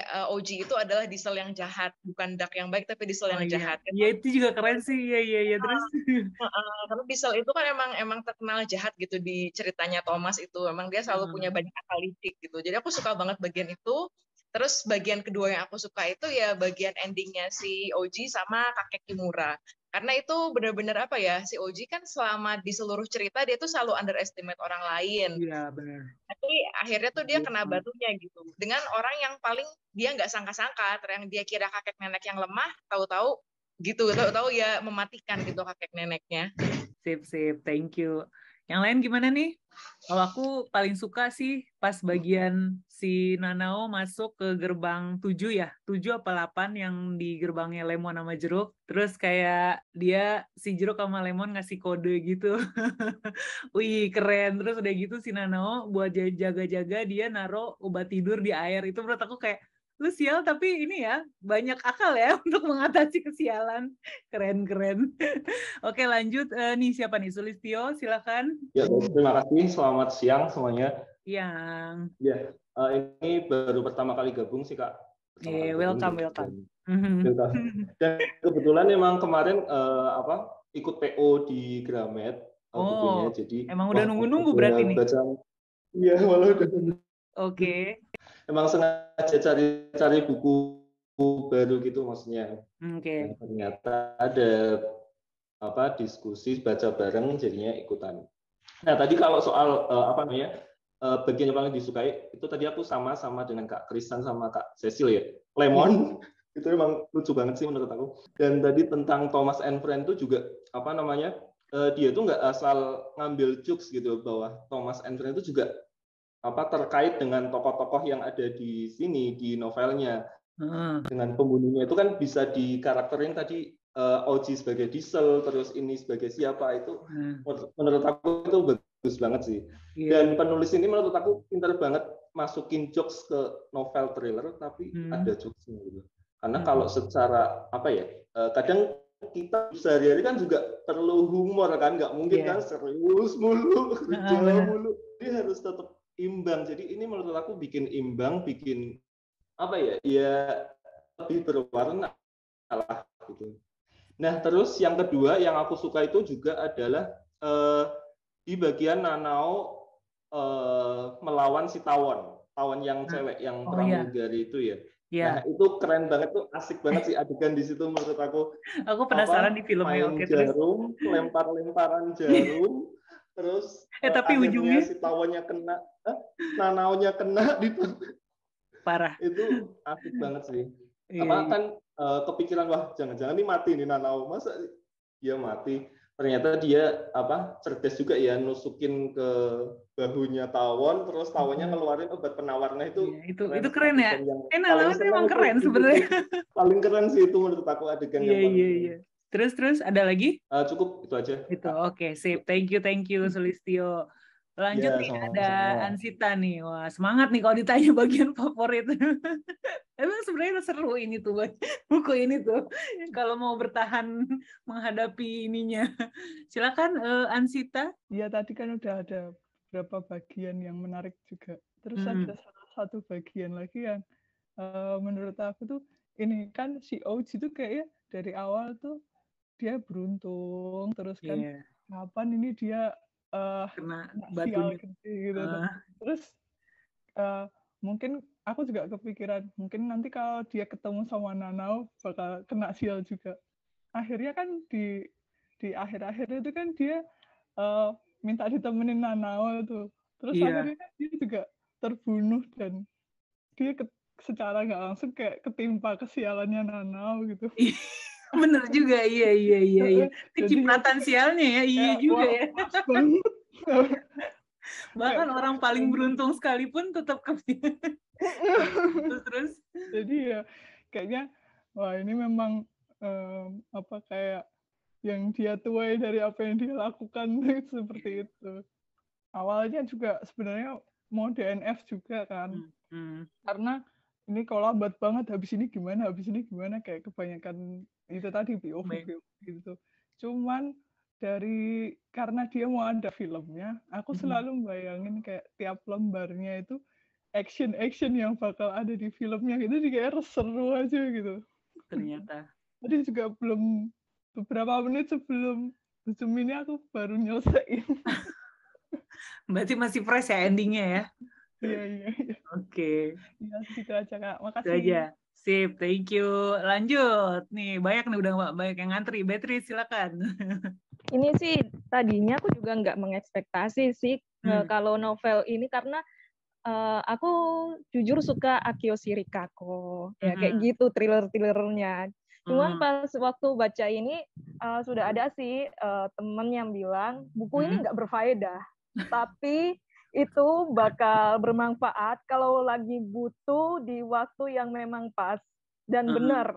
uh, eh, OG itu adalah Diesel yang jahat, bukan Duck yang baik tapi Diesel oh, yang iya. jahat. Iya itu juga keren sih, iya iya iya terus. Uh, uh, karena Diesel itu kan emang emang terkenal jahat gitu di ceritanya Thomas itu, emang dia selalu hmm. punya banyak akal licik gitu. Jadi aku suka banget bagian itu. Terus bagian kedua yang aku suka itu ya bagian endingnya si Oji sama kakek Kimura. Karena itu benar-benar apa ya, si Oji kan selama di seluruh cerita dia tuh selalu underestimate orang lain. Iya, benar. Tapi akhirnya tuh dia kena batunya gitu. Dengan orang yang paling dia nggak sangka-sangka, yang dia kira kakek nenek yang lemah, tahu-tahu gitu, tahu-tahu ya mematikan gitu kakek neneknya. Sip, sip. Thank you. Yang lain gimana nih? Kalau aku paling suka sih pas bagian si Nanao masuk ke gerbang 7 ya, 7 apa 8 yang di gerbangnya Lemon sama Jeruk. Terus kayak dia si Jeruk sama Lemon ngasih kode gitu. <laughs> Wih, keren. Terus udah gitu si Nanao buat jaga-jaga dia naruh obat tidur di air. Itu menurut aku kayak lu sial tapi ini ya banyak akal ya <laughs> untuk mengatasi kesialan. Keren keren. <laughs> Oke lanjut uh, nih siapa nih? Sulistio silakan. Ya terima kasih. Selamat siang semuanya. Yang ya uh, ini baru pertama kali gabung sih kak. Yeah, welcome welcome. <laughs> Dan kebetulan emang kemarin uh, apa ikut PO di Gramet oh bukunya, jadi emang udah nunggu nunggu berarti nih? iya malah udah oke. okay emang sengaja cari-cari buku baru gitu maksudnya. Oke. Okay. Nah, ternyata ada apa diskusi baca bareng jadinya ikutan. Nah tadi kalau soal uh, apa namanya uh, bagian yang paling disukai itu tadi aku sama sama dengan Kak Kristan sama Kak Cecil ya. Lemon <laughs> itu emang lucu banget sih menurut aku. Dan tadi tentang Thomas and Friend itu juga apa namanya uh, dia tuh nggak asal ngambil jokes gitu bahwa Thomas and Friend itu juga apa terkait dengan tokoh-tokoh yang ada di sini di novelnya hmm. dengan pembunuhnya itu kan bisa dikarakterin tadi uh, Oji sebagai Diesel terus ini sebagai siapa itu hmm. menurut aku itu bagus banget sih yeah. dan penulis ini menurut aku pintar banget masukin jokes ke novel thriller tapi hmm. ada jokesnya gitu karena hmm. kalau secara apa ya uh, kadang kita sehari-hari kan juga perlu humor kan nggak mungkin yeah. kan serius mulu <laughs> kerja mulu dia harus tetap imbang. Jadi ini menurut aku bikin imbang, bikin apa ya ya lebih berwarna lah gitu nah terus yang kedua yang aku suka itu juga adalah eh, di bagian Nanau eh, melawan si tawon tawon yang nah. cewek yang oh, pramugari iya. itu ya Yeah. Nah, itu keren banget tuh, asik banget sih adegan di situ menurut aku. Aku penasaran apa, di filmnya. Main Oke, jarum, lempar-lemparan jarum, <laughs> terus eh, tapi ujungnya? si tawonnya kena, eh, nanaunya kena di <laughs> parah. Itu asik banget sih. Iya, apa iya. kan uh, kepikiran wah jangan-jangan ini mati nih nanau masa dia mati. Ternyata dia apa cerdas juga ya nusukin ke bahunya tawon terus tawonnya hmm. ngeluarin obat penawarnya itu iya, itu keren, itu keren ya. enak banget emang keren sebenarnya. <laughs> Paling keren sih itu menurut aku adegan yeah, yang iya iya terus terus ada lagi uh, cukup itu aja itu oke okay, sip thank you thank you Sulistio Lanjut ya, nih sama, ada sama. Ansita nih. Wah, semangat nih kalau ditanya <laughs> bagian favorit. <laughs> Emang sebenarnya seru ini tuh buku ini tuh. Kalau mau bertahan <laughs> menghadapi ininya. Silakan uh, Ansita. Ya tadi kan udah ada beberapa bagian yang menarik juga. Terus hmm. ada satu bagian lagi yang uh, menurut aku tuh ini kan si Ouji tuh kayak ya dari awal tuh dia beruntung terus kan yeah. kapan ini dia uh, kena batu gitu. Uh. Terus uh, mungkin aku juga kepikiran mungkin nanti kalau dia ketemu sama Nanau bakal kena sial juga. Akhirnya kan di di akhir-akhir itu kan dia uh, minta ditemenin Nanau tuh. Terus yeah. akhirnya kan dia juga terbunuh dan dia ke, secara nggak langsung kayak ketimpa kesialannya Nanau gitu. Iya. Bener juga, iya iya iya iya. Kecipratan <laughs> sialnya ya, iya juga ya. Bahkan orang paling beruntung sekalipun tetap ke <laughs> terus terus. Jadi ya kayaknya wah ini memang um, apa kayak yang dia tuai dari apa yang dia lakukan <laughs> seperti itu. Awalnya juga sebenarnya mau DNF juga kan. Hmm. Hmm. Karena ini kalau lambat banget habis ini gimana habis ini gimana kayak kebanyakan itu tadi POV gitu cuman dari karena dia mau ada filmnya aku selalu bayangin kayak tiap lembarnya itu action action yang bakal ada di filmnya gitu jadi kayak seru aja gitu ternyata <laughs> tadi juga belum beberapa menit sebelum Zoom ini aku baru nyelesain <laughs> berarti masih fresh ya endingnya ya Iya, iya, iya. Oke. Iya, gitu aja, Kak. Makasih. Itu aja. Sip, thank you. Lanjut. Nih, banyak nih udah banyak yang ngantri. Beatrice, silakan. <laughs> Ini sih tadinya aku juga nggak mengekspektasi sih hmm. kalau novel ini karena uh, aku jujur suka Akio Shirikako. Ya, hmm. kayak gitu thriller-thrillernya. Cuman hmm. pas waktu baca ini uh, sudah ada sih uh, temen yang bilang buku hmm. ini nggak berfaedah. Tapi itu bakal bermanfaat kalau lagi butuh di waktu yang memang pas dan benar.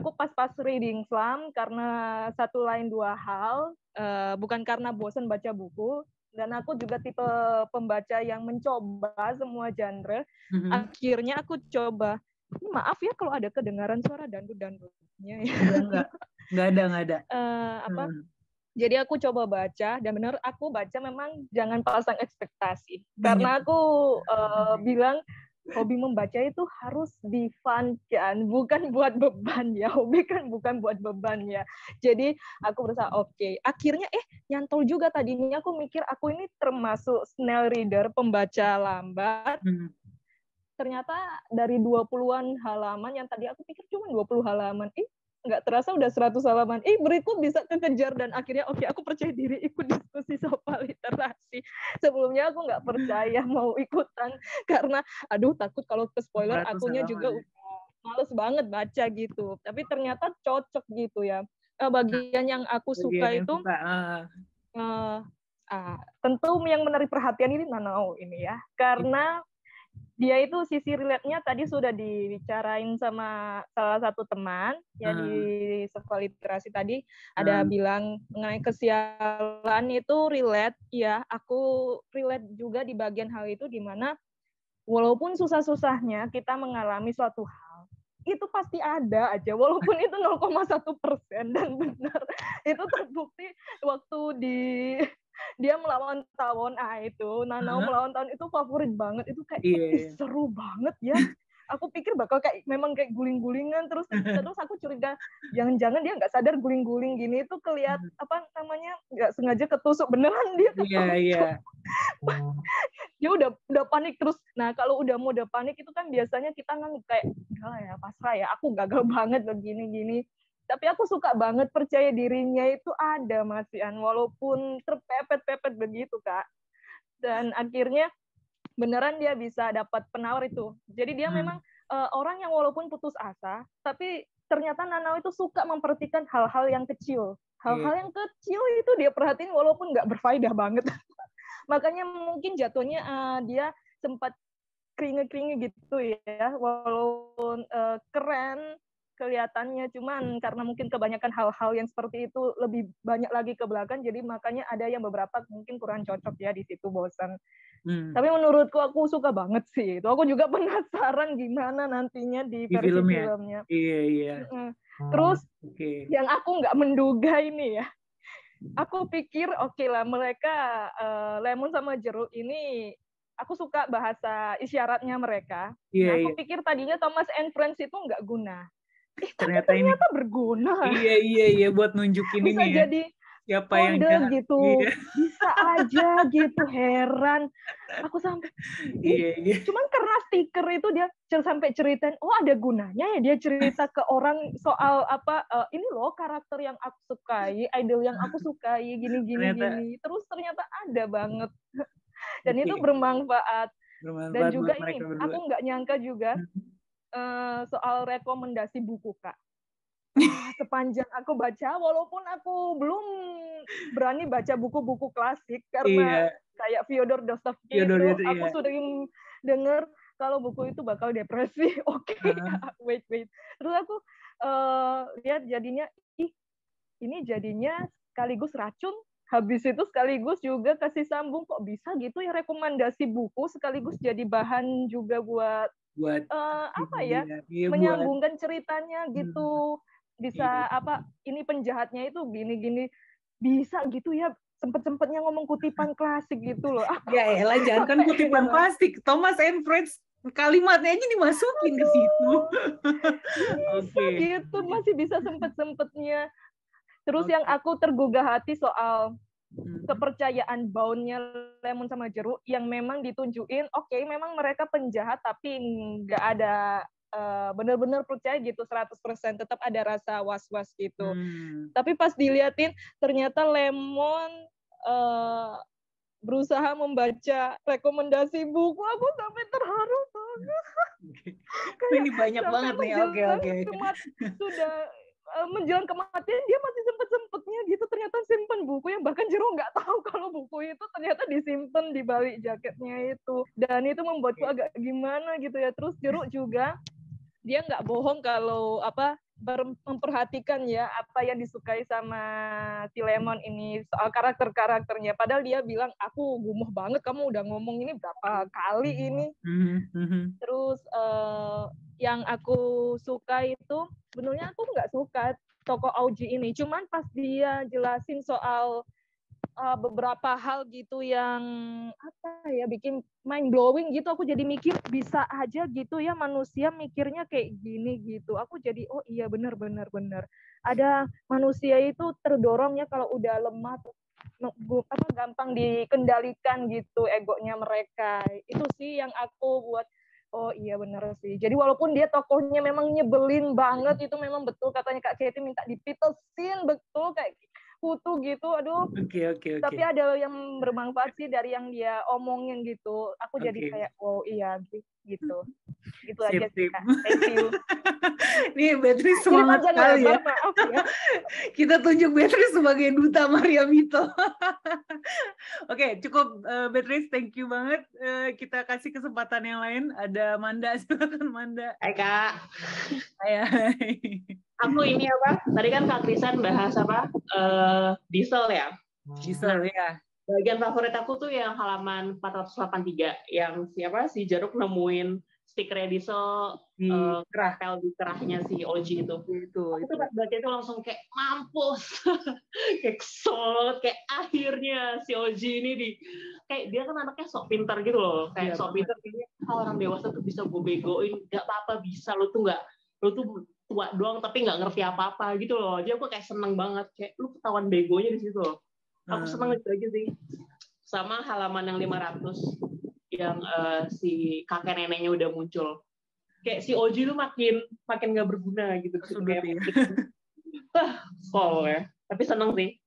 Aku pas-pas reading slam karena satu lain dua hal, uh, bukan karena bosan baca buku, dan aku juga tipe pembaca yang mencoba semua genre. Mm-hmm. Akhirnya aku coba. Maaf ya kalau ada kedengaran suara dandut-dandutnya ya. Enggak, enggak ada, enggak ada. Uh, <laughs> apa? Hmm jadi aku coba baca dan benar aku baca memang jangan pasang ekspektasi. Karena aku uh, bilang hobi membaca itu harus di fun kan bukan buat beban ya. <laughs> Hobi kan bukan buat beban ya. Jadi aku berusaha oke. Okay. akhirnya eh nyantol juga tadinya aku mikir aku ini termasuk snail reader pembaca lambat. Hmm. ternyata dari 20-an halaman yang tadi aku pikir cuma 20 halaman. Eh nggak terasa udah 100 halaman. Eh, beriku bisa kekejar dan akhirnya oke okay, aku percaya diri ikut diskusi soal literasi. Sebelumnya aku nggak percaya <laughs> mau ikutan karena aduh takut kalau ke spoiler akunya juga males banget baca gitu. Tapi ternyata cocok gitu ya. Uh, bagian yang aku suka itu suka. Uh, uh, tentu yang menarik perhatian ini Nanau ini ya. Karena dia itu sisi relate-nya tadi sudah dibicarain sama salah satu teman ya hmm. di sekolah literasi tadi hmm. ada bilang mengenai kesialan itu relate ya aku relate juga di bagian hal itu di mana walaupun susah-susahnya kita mengalami suatu hal itu pasti ada aja walaupun itu 0,1 persen dan benar itu terbukti waktu di dia melawan tawon ah itu Nanau huh? melawan tawon itu favorit banget itu kayak yeah. seru banget ya aku pikir bakal kayak memang kayak guling-gulingan terus terus aku curiga jangan-jangan dia nggak sadar guling-guling gini itu kelihat hmm. apa namanya nggak sengaja ketusuk beneran dia iya yeah, iya yeah. <laughs> dia udah udah panik terus nah kalau udah mau udah panik itu kan biasanya kita nganggep kayak udah ya pasrah ya aku gagal <laughs> banget begini gini tapi aku suka banget percaya dirinya itu ada Mas Ian. Walaupun terpepet-pepet begitu Kak. Dan akhirnya beneran dia bisa dapat penawar itu. Jadi dia hmm. memang uh, orang yang walaupun putus asa tapi ternyata Nanau itu suka memperhatikan hal-hal yang kecil. Hal-hal yang kecil itu dia perhatiin walaupun nggak berfaedah banget. <laughs> Makanya mungkin jatuhnya uh, dia sempat keringet-keringet gitu ya. Walaupun uh, keren kelihatannya cuman karena mungkin kebanyakan hal-hal yang seperti itu lebih banyak lagi ke belakang jadi makanya ada yang beberapa mungkin kurang cocok ya di situ bosan hmm. tapi menurutku aku suka banget sih itu aku juga <laughs> penasaran gimana nantinya di, di versi filmnya. filmnya iya iya terus oh, okay. yang aku nggak menduga ini ya aku pikir oke okay lah mereka uh, lemon sama jeruk ini aku suka bahasa isyaratnya mereka. Yeah, nah, aku yeah. pikir tadinya Thomas and Friends itu nggak guna eh, ternyata, ternyata ini berguna. Iya iya iya buat nunjukin Bisa ini ya. jadi siapa yang jahat. gitu. Iya. Bisa aja gitu heran. Aku sampai iya iya. Cuman karena stiker itu dia sampai ceritain oh ada gunanya ya dia cerita ke orang soal apa uh, ini loh karakter yang aku sukai, idol yang aku sukai gini gini ternyata. gini. Terus ternyata ada banget. Dan okay. itu bermanfaat. bermanfaat Dan juga ini aku nggak nyangka juga uh, soal rekomendasi buku kak. <laughs> sepanjang aku baca, walaupun aku belum berani baca buku-buku klasik karena iya. kayak Fyodor Dostoevsky itu, itu, aku iya. sudah dengar kalau buku itu bakal depresi. <laughs> Oke, okay. uh <laughs> wait wait. Terus aku uh, lihat jadinya, ih ini jadinya sekaligus racun habis itu sekaligus juga kasih sambung kok bisa gitu ya rekomendasi buku sekaligus jadi bahan juga buat buat uh, apa ya iya, menyambungkan buat, ceritanya gitu hmm, bisa iya. apa ini penjahatnya itu gini-gini bisa gitu ya sempet-sempetnya ngomong kutipan <laughs> klasik gitu loh ya ya jangan kan <laughs> kutipan klasik Thomas and Friends kalimatnya aja dimasukin ke situ bisa <laughs> okay. gitu masih bisa sempet-sempetnya terus okay. yang aku tergugah hati soal Hmm. Kepercayaan boundnya lemon sama jeruk yang memang ditunjukin oke okay, memang mereka penjahat tapi nggak ada uh, benar-benar percaya gitu 100% tetap ada rasa was-was gitu hmm. tapi pas diliatin ternyata lemon uh, berusaha membaca rekomendasi buku aku sampai terharu banget. <laughs> Ini banyak banget nih. Oke oke. Sudah uh, menjelang kematian dia masih sempet sempetnya gitu. Ternyata simpen buku yang bahkan Jero nggak <laughs> tahu kalau buku itu ternyata disimpan di balik jaketnya itu. Dan itu membuatku agak gimana gitu ya. Terus Jero juga dia nggak bohong kalau apa memperhatikan ya apa yang disukai sama si Lemon ini soal karakter-karakternya. Padahal dia bilang aku gumuh banget kamu udah ngomong ini berapa kali ini. Mm-hmm. Terus uh, yang aku suka itu sebenarnya aku nggak suka toko Auji ini. Cuman pas dia jelasin soal uh, beberapa hal gitu yang apa ya bikin mind blowing gitu. Aku jadi mikir bisa aja gitu ya manusia mikirnya kayak gini gitu. Aku jadi oh iya benar benar benar ada manusia itu terdorongnya kalau udah lemah apa gampang dikendalikan gitu egonya mereka. Itu sih yang aku buat oh iya benar sih. Jadi walaupun dia tokohnya memang nyebelin banget itu memang betul. Katanya kak Katie minta dipitesin betul kayak kutu gitu aduh oke okay, oke okay, okay. tapi ada yang bermanfaat sih dari yang dia omongin gitu aku okay. jadi kayak oh iya gitu gitu. Sip, aja sih kak. Thank you. <laughs> Nih Beatrice semangat sekali ya. Maaf ya <laughs> kita tunjuk Beatrice sebagai duta Maria Mito. <laughs> Oke okay, cukup uh, Beatrice thank you banget. Uh, kita kasih kesempatan yang lain. Ada Manda silakan Manda Hai kak. Hai, hai. Aku ini apa? Tadi kan Kak Krisan bahas apa? Uh, diesel ya. Diesel ya. Bagian favorit aku tuh yang halaman 483 yang siapa si Jaruk nemuin stikernya Diesel di uh, kerah di kerahnya si OG itu. Itu. Aku itu. baca itu langsung kayak mampus, <laughs> kayak kesel, kayak akhirnya si OG ini di kayak dia kan anaknya sok pintar gitu loh, kayak iya, sok pintar kayaknya ah, orang dewasa tuh bisa gue begoin, nggak apa-apa bisa lo tuh nggak lo tuh tua doang tapi nggak ngerti apa-apa gitu loh. Jadi aku kayak seneng banget kayak lu ketahuan begonya di situ. Aku hmm. seneng itu aja sih. Sama halaman yang 500 yang uh, si kakek neneknya udah muncul. Kayak si Oji tuh makin makin nggak berguna gitu. Sudah ya. ah ya. Tapi seneng sih.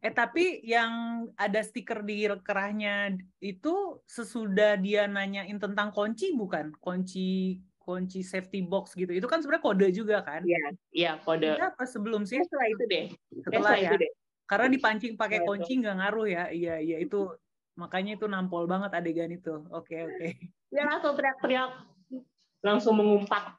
Eh tapi yang ada stiker di kerahnya itu sesudah dia nanyain tentang kunci bukan? Kunci kunci safety box gitu. Itu kan sebenarnya kode juga kan? Iya iya kode. Itu apa sebelum sih? Setelah itu deh. Setelah, setelah ya. itu deh. Karena dipancing pakai iya, kunci nggak ngaruh ya iya iya itu makanya itu nampol banget adegan itu oke okay, oke okay. ya langsung teriak-teriak langsung mengumpat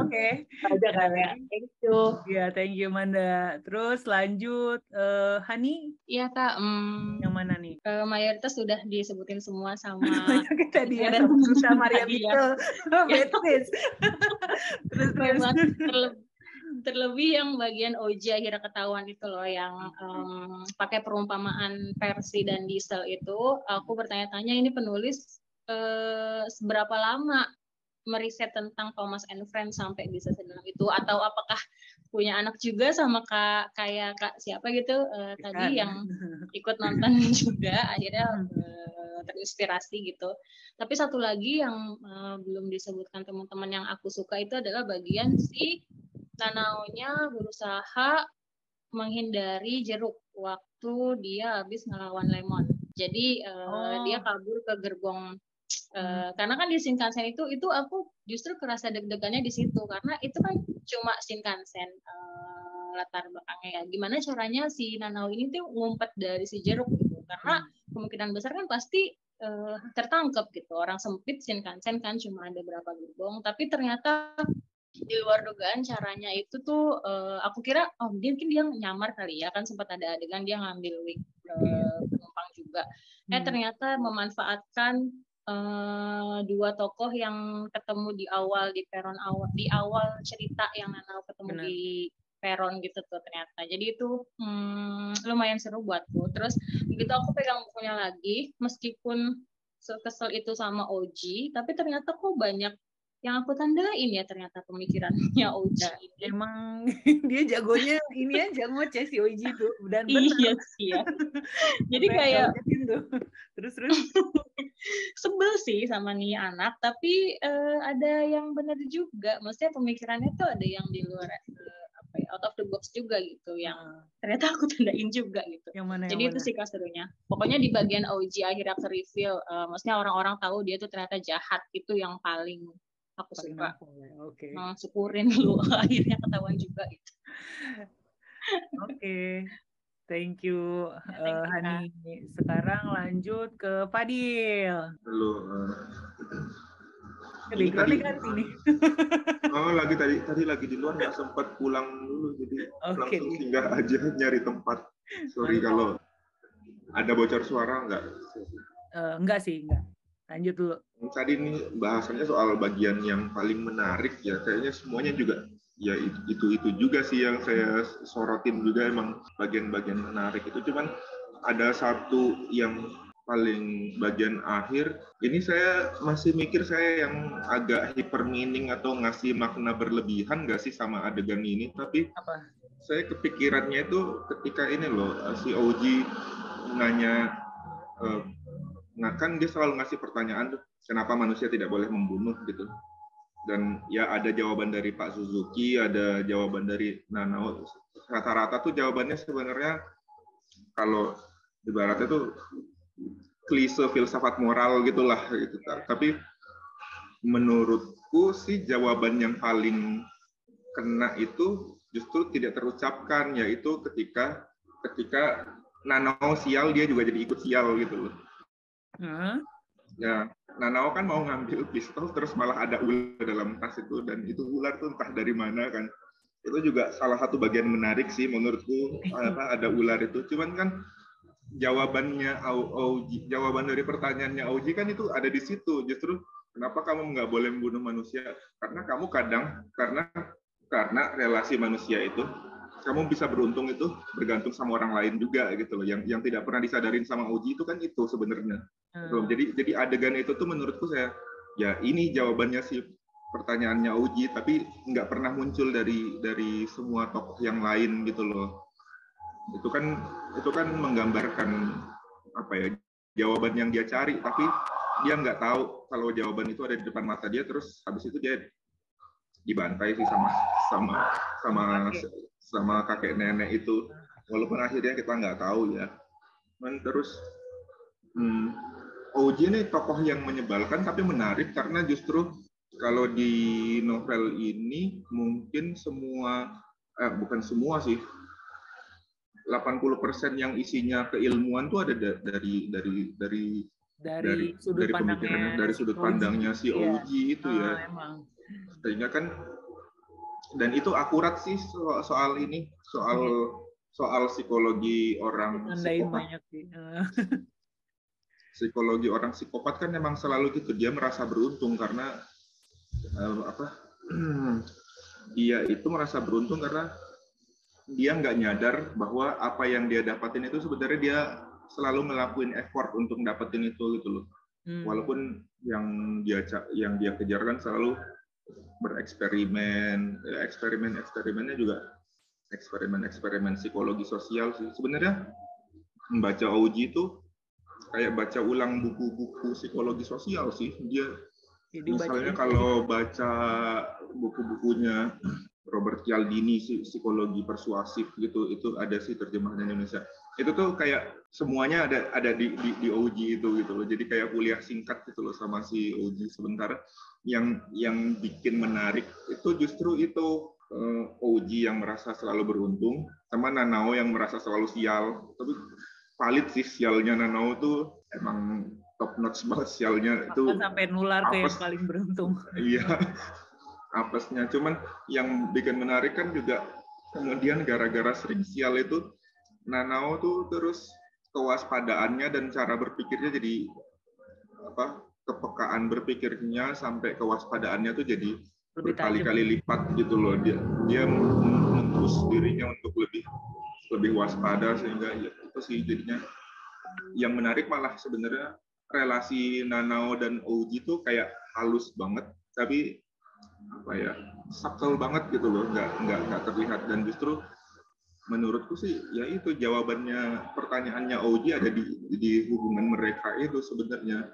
Oke. Okay. Aja kan ya. Thank you. Ya, thank you Manda. Terus lanjut uh, Hani. Iya Kak. Um, yang mana nih? Uh, mayoritas sudah disebutin semua sama <laughs> tadi ya sama Maria Betul. Beatrice. <laughs> <laughs> terus terus terlebih yang bagian OJ akhirnya ketahuan itu loh yang um, pakai perumpamaan versi dan diesel itu aku bertanya-tanya ini penulis uh, seberapa lama meriset tentang Thomas and Friends sampai bisa sedalam itu? Atau apakah punya anak juga sama kak kayak kak siapa gitu uh, tadi yang <laughs> ikut nonton <laughs> juga akhirnya uh, terinspirasi gitu. Tapi satu lagi yang uh, belum disebutkan teman-teman yang aku suka itu adalah bagian si Nanaunya berusaha menghindari jeruk waktu dia habis ngelawan Lemon. Jadi uh, dia kabur ke gerbong uh, karena kan di Shinkansen itu itu aku justru kerasa deg-degannya di situ karena itu kan cuma Shinkansen uh, latar belakangnya ya. Gimana caranya si Nanau ini tuh ngumpet dari si jeruk gitu. Karena hmm. kemungkinan besar kan pasti uh, tertangkap gitu. Orang sempit Shinkansen kan cuma ada berapa gerbong, tapi ternyata di luar dugaan caranya itu tuh uh, aku kira oh dia mungkin dia nyamar kali ya kan sempat ada adegan dia ngambil wig uh, penumpang juga eh, hmm. eh ternyata memanfaatkan uh, dua tokoh yang ketemu di awal di peron awal di awal cerita yang Nana ketemu Benar. di peron gitu tuh ternyata jadi itu hmm, lumayan seru buatku terus begitu aku pegang bukunya lagi meskipun kesel itu sama Oji tapi ternyata kok banyak yang aku tandain ya ternyata pemikirannya <laughs> Oji. Ya, emang <laughs> dia jagonya ini aja ngoceh si Oji tuh dan Iya sih ya. <laughs> Jadi kayak terus terus sebel sih sama nih anak, tapi uh, ada yang benar juga. Maksudnya pemikirannya tuh ada yang di luar uh, apa ya, out of the box juga gitu yang ternyata aku tandain juga gitu. Yang mana, Jadi yang itu sih kasurnya. Pokoknya di bagian OG akhirnya ke reveal, uh, maksudnya orang-orang tahu dia tuh ternyata jahat itu yang paling aku suka ya, oke okay. nah, syukurin <laughs> lu <laughs> akhirnya ketahuan juga itu oke okay. Thank you, ya, thank uh, Hani. Sekarang lanjut ke Fadil. Halo. Uh, ini tadi, kan ini. <laughs> oh, lagi tadi tadi lagi di luar nggak sempat pulang dulu, jadi okay. langsung singgah aja nyari tempat. Sorry kalau ada bocor suara nggak? Uh, enggak sih, enggak. Lanjut dulu. Tadi ini bahasannya soal bagian yang paling menarik ya. Kayaknya semuanya juga ya itu itu juga sih yang saya sorotin juga emang bagian-bagian menarik itu. Cuman ada satu yang paling bagian akhir ini saya masih mikir saya yang agak hyper meaning atau ngasih makna berlebihan gak sih sama adegan ini tapi apa saya kepikirannya itu ketika ini loh si Oji nanya uh, Nah kan dia selalu ngasih pertanyaan tuh, kenapa manusia tidak boleh membunuh gitu. Dan ya ada jawaban dari Pak Suzuki, ada jawaban dari Nanao. Rata-rata tuh jawabannya sebenarnya kalau ibaratnya tuh klise filsafat moral gitulah gitu. Tapi menurutku sih jawaban yang paling kena itu justru tidak terucapkan yaitu ketika ketika Nanao sial dia juga jadi ikut sial gitu loh Hmm? Ya, Nanao kan mau ngambil pistol terus malah ada ular dalam tas itu dan itu ular tuh entah dari mana kan. Itu juga salah satu bagian menarik sih menurutku apa ada ular itu. Cuman kan jawabannya Auji, jawaban dari pertanyaannya Auji kan itu ada di situ. Justru kenapa kamu nggak boleh membunuh manusia? Karena kamu kadang karena karena relasi manusia itu kamu bisa beruntung itu bergantung sama orang lain juga gitu loh. Yang yang tidak pernah disadarin sama Auji itu kan itu sebenarnya. Hmm. Jadi jadi adegan itu tuh menurutku saya ya ini jawabannya sih pertanyaannya Uji tapi nggak pernah muncul dari dari semua tokoh yang lain gitu loh itu kan itu kan menggambarkan apa ya jawaban yang dia cari tapi dia nggak tahu kalau jawaban itu ada di depan mata dia terus habis itu dia dibantai sih sama sama sama sama kakek nenek itu walaupun akhirnya kita nggak tahu ya Man, terus hmm, Oji ini tokoh yang menyebalkan tapi menarik karena justru kalau di novel ini mungkin semua eh, bukan semua sih 80% yang isinya keilmuan tuh ada dari dari dari dari sudut dari pemikiran dari sudut pandangnya si Oji iya. itu ya. Ah, Sehingga kan dan itu akurat sih soal, soal ini soal soal psikologi orang psikopat. <laughs> psikologi orang psikopat kan memang selalu gitu dia merasa beruntung karena uh, apa <clears throat> dia itu merasa beruntung karena dia nggak nyadar bahwa apa yang dia dapatin itu sebenarnya dia selalu ngelakuin effort untuk dapetin itu gitu loh hmm. walaupun yang dia yang dia kejar kan selalu bereksperimen eksperimen eksperimennya juga eksperimen eksperimen psikologi sosial sih sebenarnya membaca Oji itu kayak baca ulang buku-buku psikologi sosial sih dia jadi Misalnya kalau baca buku-bukunya Robert Cialdini psikologi persuasif gitu itu ada sih terjemahan Indonesia. Itu tuh kayak semuanya ada ada di di, di OG itu gitu loh. Jadi kayak kuliah singkat gitu loh sama si OG sebentar yang yang bikin menarik itu justru itu uh, eh, OG yang merasa selalu beruntung sama Nanao yang merasa selalu sial. Tapi valid sih sialnya Nanao tuh emang top notch banget sialnya. Itu sampai nular ke yang paling beruntung. Iya apesnya. Cuman yang bikin menarik kan juga kemudian gara-gara sering sial itu Nanao tuh terus kewaspadaannya dan cara berpikirnya jadi apa kepekaan berpikirnya sampai kewaspadaannya tuh jadi berkali-kali lipat gitu loh. Dia dia menembus dirinya untuk lebih lebih waspada sehingga ya itu sih jadinya. Yang menarik malah sebenarnya relasi Nanao dan Oji itu kayak halus banget, tapi apa ya subtle banget gitu loh, nggak nggak nggak terlihat. Dan justru menurutku sih ya itu jawabannya pertanyaannya Oji ada di di hubungan mereka itu sebenarnya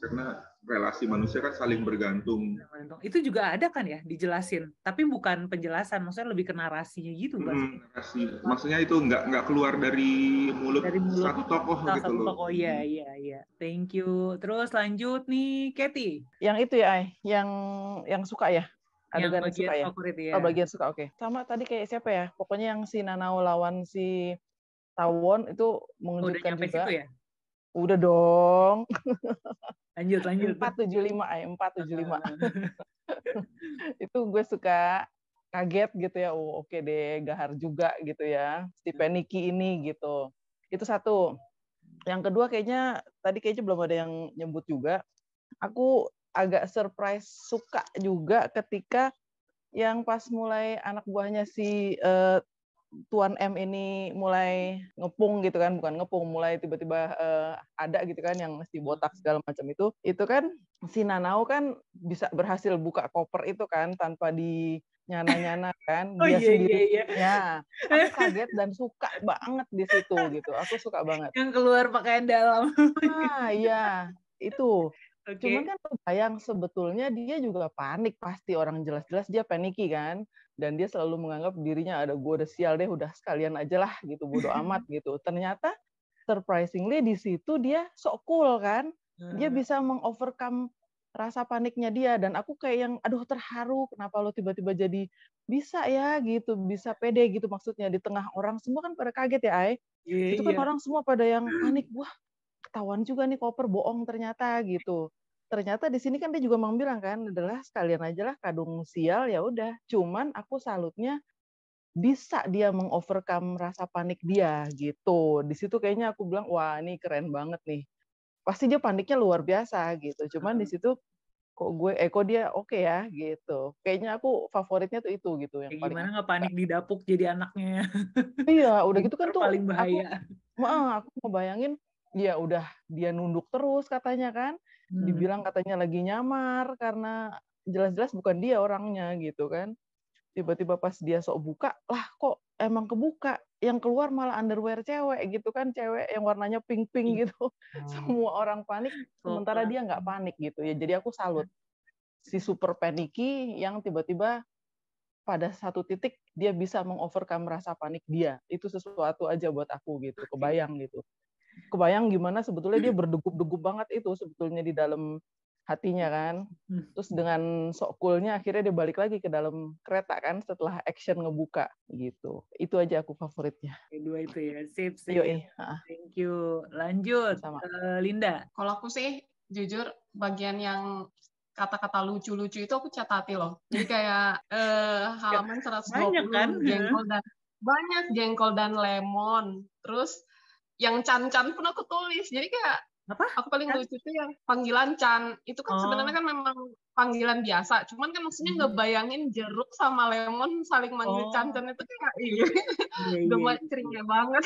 karena relasi manusia kan saling bergantung. Itu juga ada kan ya dijelasin, tapi bukan penjelasan, maksudnya lebih ke narasinya gitu hmm, narasi, maksudnya itu nggak nggak keluar dari mulut, dari mulut satu tokoh satu gitu loh. Tokoh, iya iya iya. Thank you. Terus lanjut nih, Katy. Yang itu ya, Ay, yang yang suka ya. Adegan yang bagian suka ya. Favorit, ya. Oh, bagian suka, oke. Okay. Sama tadi kayak siapa ya? Pokoknya yang si Nanao lawan si Tawon itu mengejutkan oh, juga. Situ ya? Udah dong. <laughs> Lanjut, lanjut. 475 ay, 475. itu gue suka kaget gitu ya. Oh, oke okay deh, gahar juga gitu ya. Si Peniki ini gitu. Itu satu. Yang kedua kayaknya tadi kayaknya belum ada yang nyebut juga. Aku agak surprise suka juga ketika yang pas mulai anak buahnya si uh, Tuan M ini mulai ngepung gitu kan, bukan ngepung, mulai tiba-tiba uh, ada gitu kan yang mesti botak segala macam itu, itu kan si Nanau kan bisa berhasil buka koper itu kan tanpa di nyana-nyana kan oh, dia iya, sendiri. iya, iya. ya aku kaget dan suka banget di situ gitu aku suka banget. Yang keluar pakaian dalam. Ah iya itu. Okay. Cuman kan bayang sebetulnya dia juga panik pasti orang jelas-jelas dia paniki kan dan dia selalu menganggap dirinya ada gue udah sial deh udah sekalian aja lah gitu bodoh <laughs> amat gitu. Ternyata surprisingly di situ dia sok cool kan. Dia bisa mengovercome rasa paniknya dia. Dan aku kayak yang aduh terharu kenapa lo tiba-tiba jadi bisa ya? gitu bisa pede gitu maksudnya. Di tengah orang semua kan pada kaget ya Ay yeah, itu kan yeah. orang semua pada yang panik wah ketahuan juga nih koper bohong ternyata gitu ternyata di sini kan dia juga mau bilang kan adalah sekalian aja lah kadung sial ya udah cuman aku salutnya bisa dia mengovercome rasa panik dia gitu. Di situ kayaknya aku bilang wah ini keren banget nih. Pasti dia paniknya luar biasa gitu. Cuman di situ kok gue eh kok dia oke okay ya gitu. Kayaknya aku favoritnya tuh itu gitu yang Kayak gimana nggak panik di dapuk jadi anaknya. iya, udah gitu <laughs> kan tuh paling bahaya. Aku, aku mau bayangin ya udah dia nunduk terus katanya kan. Hmm. Dibilang katanya lagi nyamar karena jelas-jelas bukan dia orangnya gitu kan. Tiba-tiba pas dia sok buka lah kok emang kebuka? Yang keluar malah underwear cewek gitu kan. Cewek yang warnanya pink pink gitu. Hmm. semua orang panik sementara dia nggak panik gitu ya. Jadi aku salut. Si super paniki yang tiba-tiba pada satu titik dia bisa mengovercome rasa panik dia. Itu sesuatu aja buat aku gitu. Kebayang gitu kebayang gimana sebetulnya dia berdegup-degup banget itu sebetulnya di dalam hatinya kan. Hmm. Terus dengan sok coolnya akhirnya dia balik lagi ke dalam kereta kan setelah action ngebuka gitu. Itu aja aku favoritnya. Dua itu ya. Sip, sip. Yoi. Thank you. Lanjut sama uh, Linda. Kalau aku sih jujur bagian yang kata-kata lucu-lucu itu aku catati loh. Jadi kayak uh, <laughs> halaman 120 banyak kan? jengkol dan banyak jengkol dan lemon. Terus yang can-can pun aku tulis. Jadi kayak apa? Aku paling lucu tuh yang panggilan Chan. Itu kan oh. sebenarnya kan memang panggilan biasa. Cuman kan maksudnya nggak hmm. bayangin jeruk sama lemon saling manggil oh. Chan Chan itu kayak iya. Iya, <laughs> iya. ceria banget.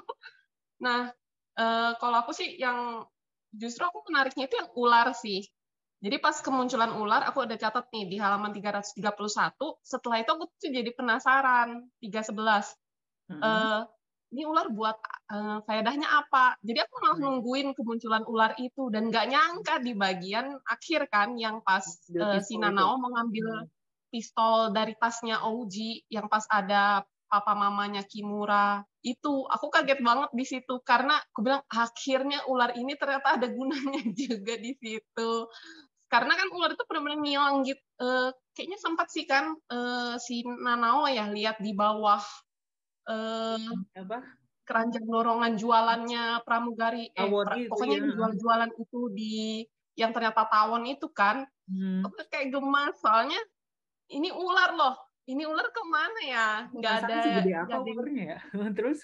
<laughs> nah, uh, kalau aku sih yang justru aku menariknya itu yang ular sih. Jadi pas kemunculan ular, aku ada catat nih di halaman 331. Setelah itu aku tuh jadi penasaran, 311. Mm -hmm. uh, ini ular buat uh, faedahnya apa? Jadi aku malah nungguin kemunculan ular itu dan nggak nyangka di bagian akhir kan yang pas uh, si Nanao itu. mengambil hmm. pistol dari tasnya Ouji yang pas ada papa mamanya Kimura itu aku kaget banget di situ karena aku bilang akhirnya ular ini ternyata ada gunanya <laughs> juga di situ karena kan ular itu benar-benar ngilang gitu uh, kayaknya sempat sih kan uh, si Nanao ya lihat di bawah eh, apa? keranjang dorongan jualannya pramugari. Eh, pra, pokoknya ya. jual-jualan itu di yang ternyata tawon itu kan. Hmm. kayak gemas soalnya ini ular loh. Ini ular ke mana ya? Nggak ada apa ularnya ya? <laughs> Terus?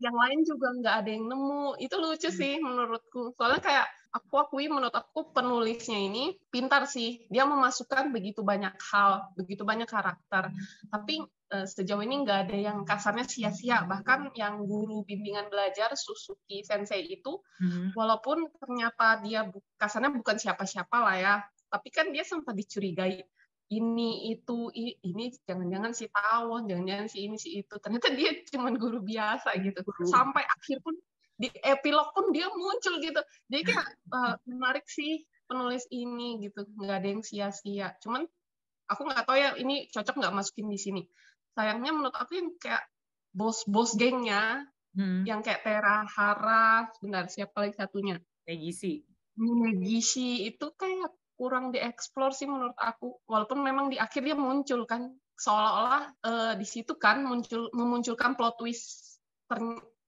Yang lain juga nggak ada yang nemu. Itu lucu hmm. sih menurutku. Soalnya kayak aku akui menurut aku penulisnya ini pintar sih. Dia memasukkan begitu banyak hal begitu banyak karakter. Hmm. tapi sejauh ini nggak ada yang kasarnya sia-sia. Bahkan yang guru bimbingan belajar Suzuki Sensei itu hmm. walaupun ternyata dia kasarnya bukan siapa-siapa lah ya tapi kan dia sempat dicurigai ini itu ini jangan-jangan si tawon jangan-jangan si ini si itu. Ternyata dia cuma guru biasa gitu. Sampai akhir pun di epilog pun dia muncul gitu. Jadi kayak uh, menarik sih penulis ini gitu. Nggak ada yang sia-sia. Cuman aku nggak tahu ya ini cocok nggak masukin di sini sayangnya menurut aku yang kayak bos-bos gengnya hmm. yang kayak Tera Hara sebentar siapa lagi satunya? Negisi Negisi itu kayak kurang dieksplor sih menurut aku. Walaupun memang di akhir dia muncul kan seolah-olah uh, di situ kan muncul memunculkan plot twist.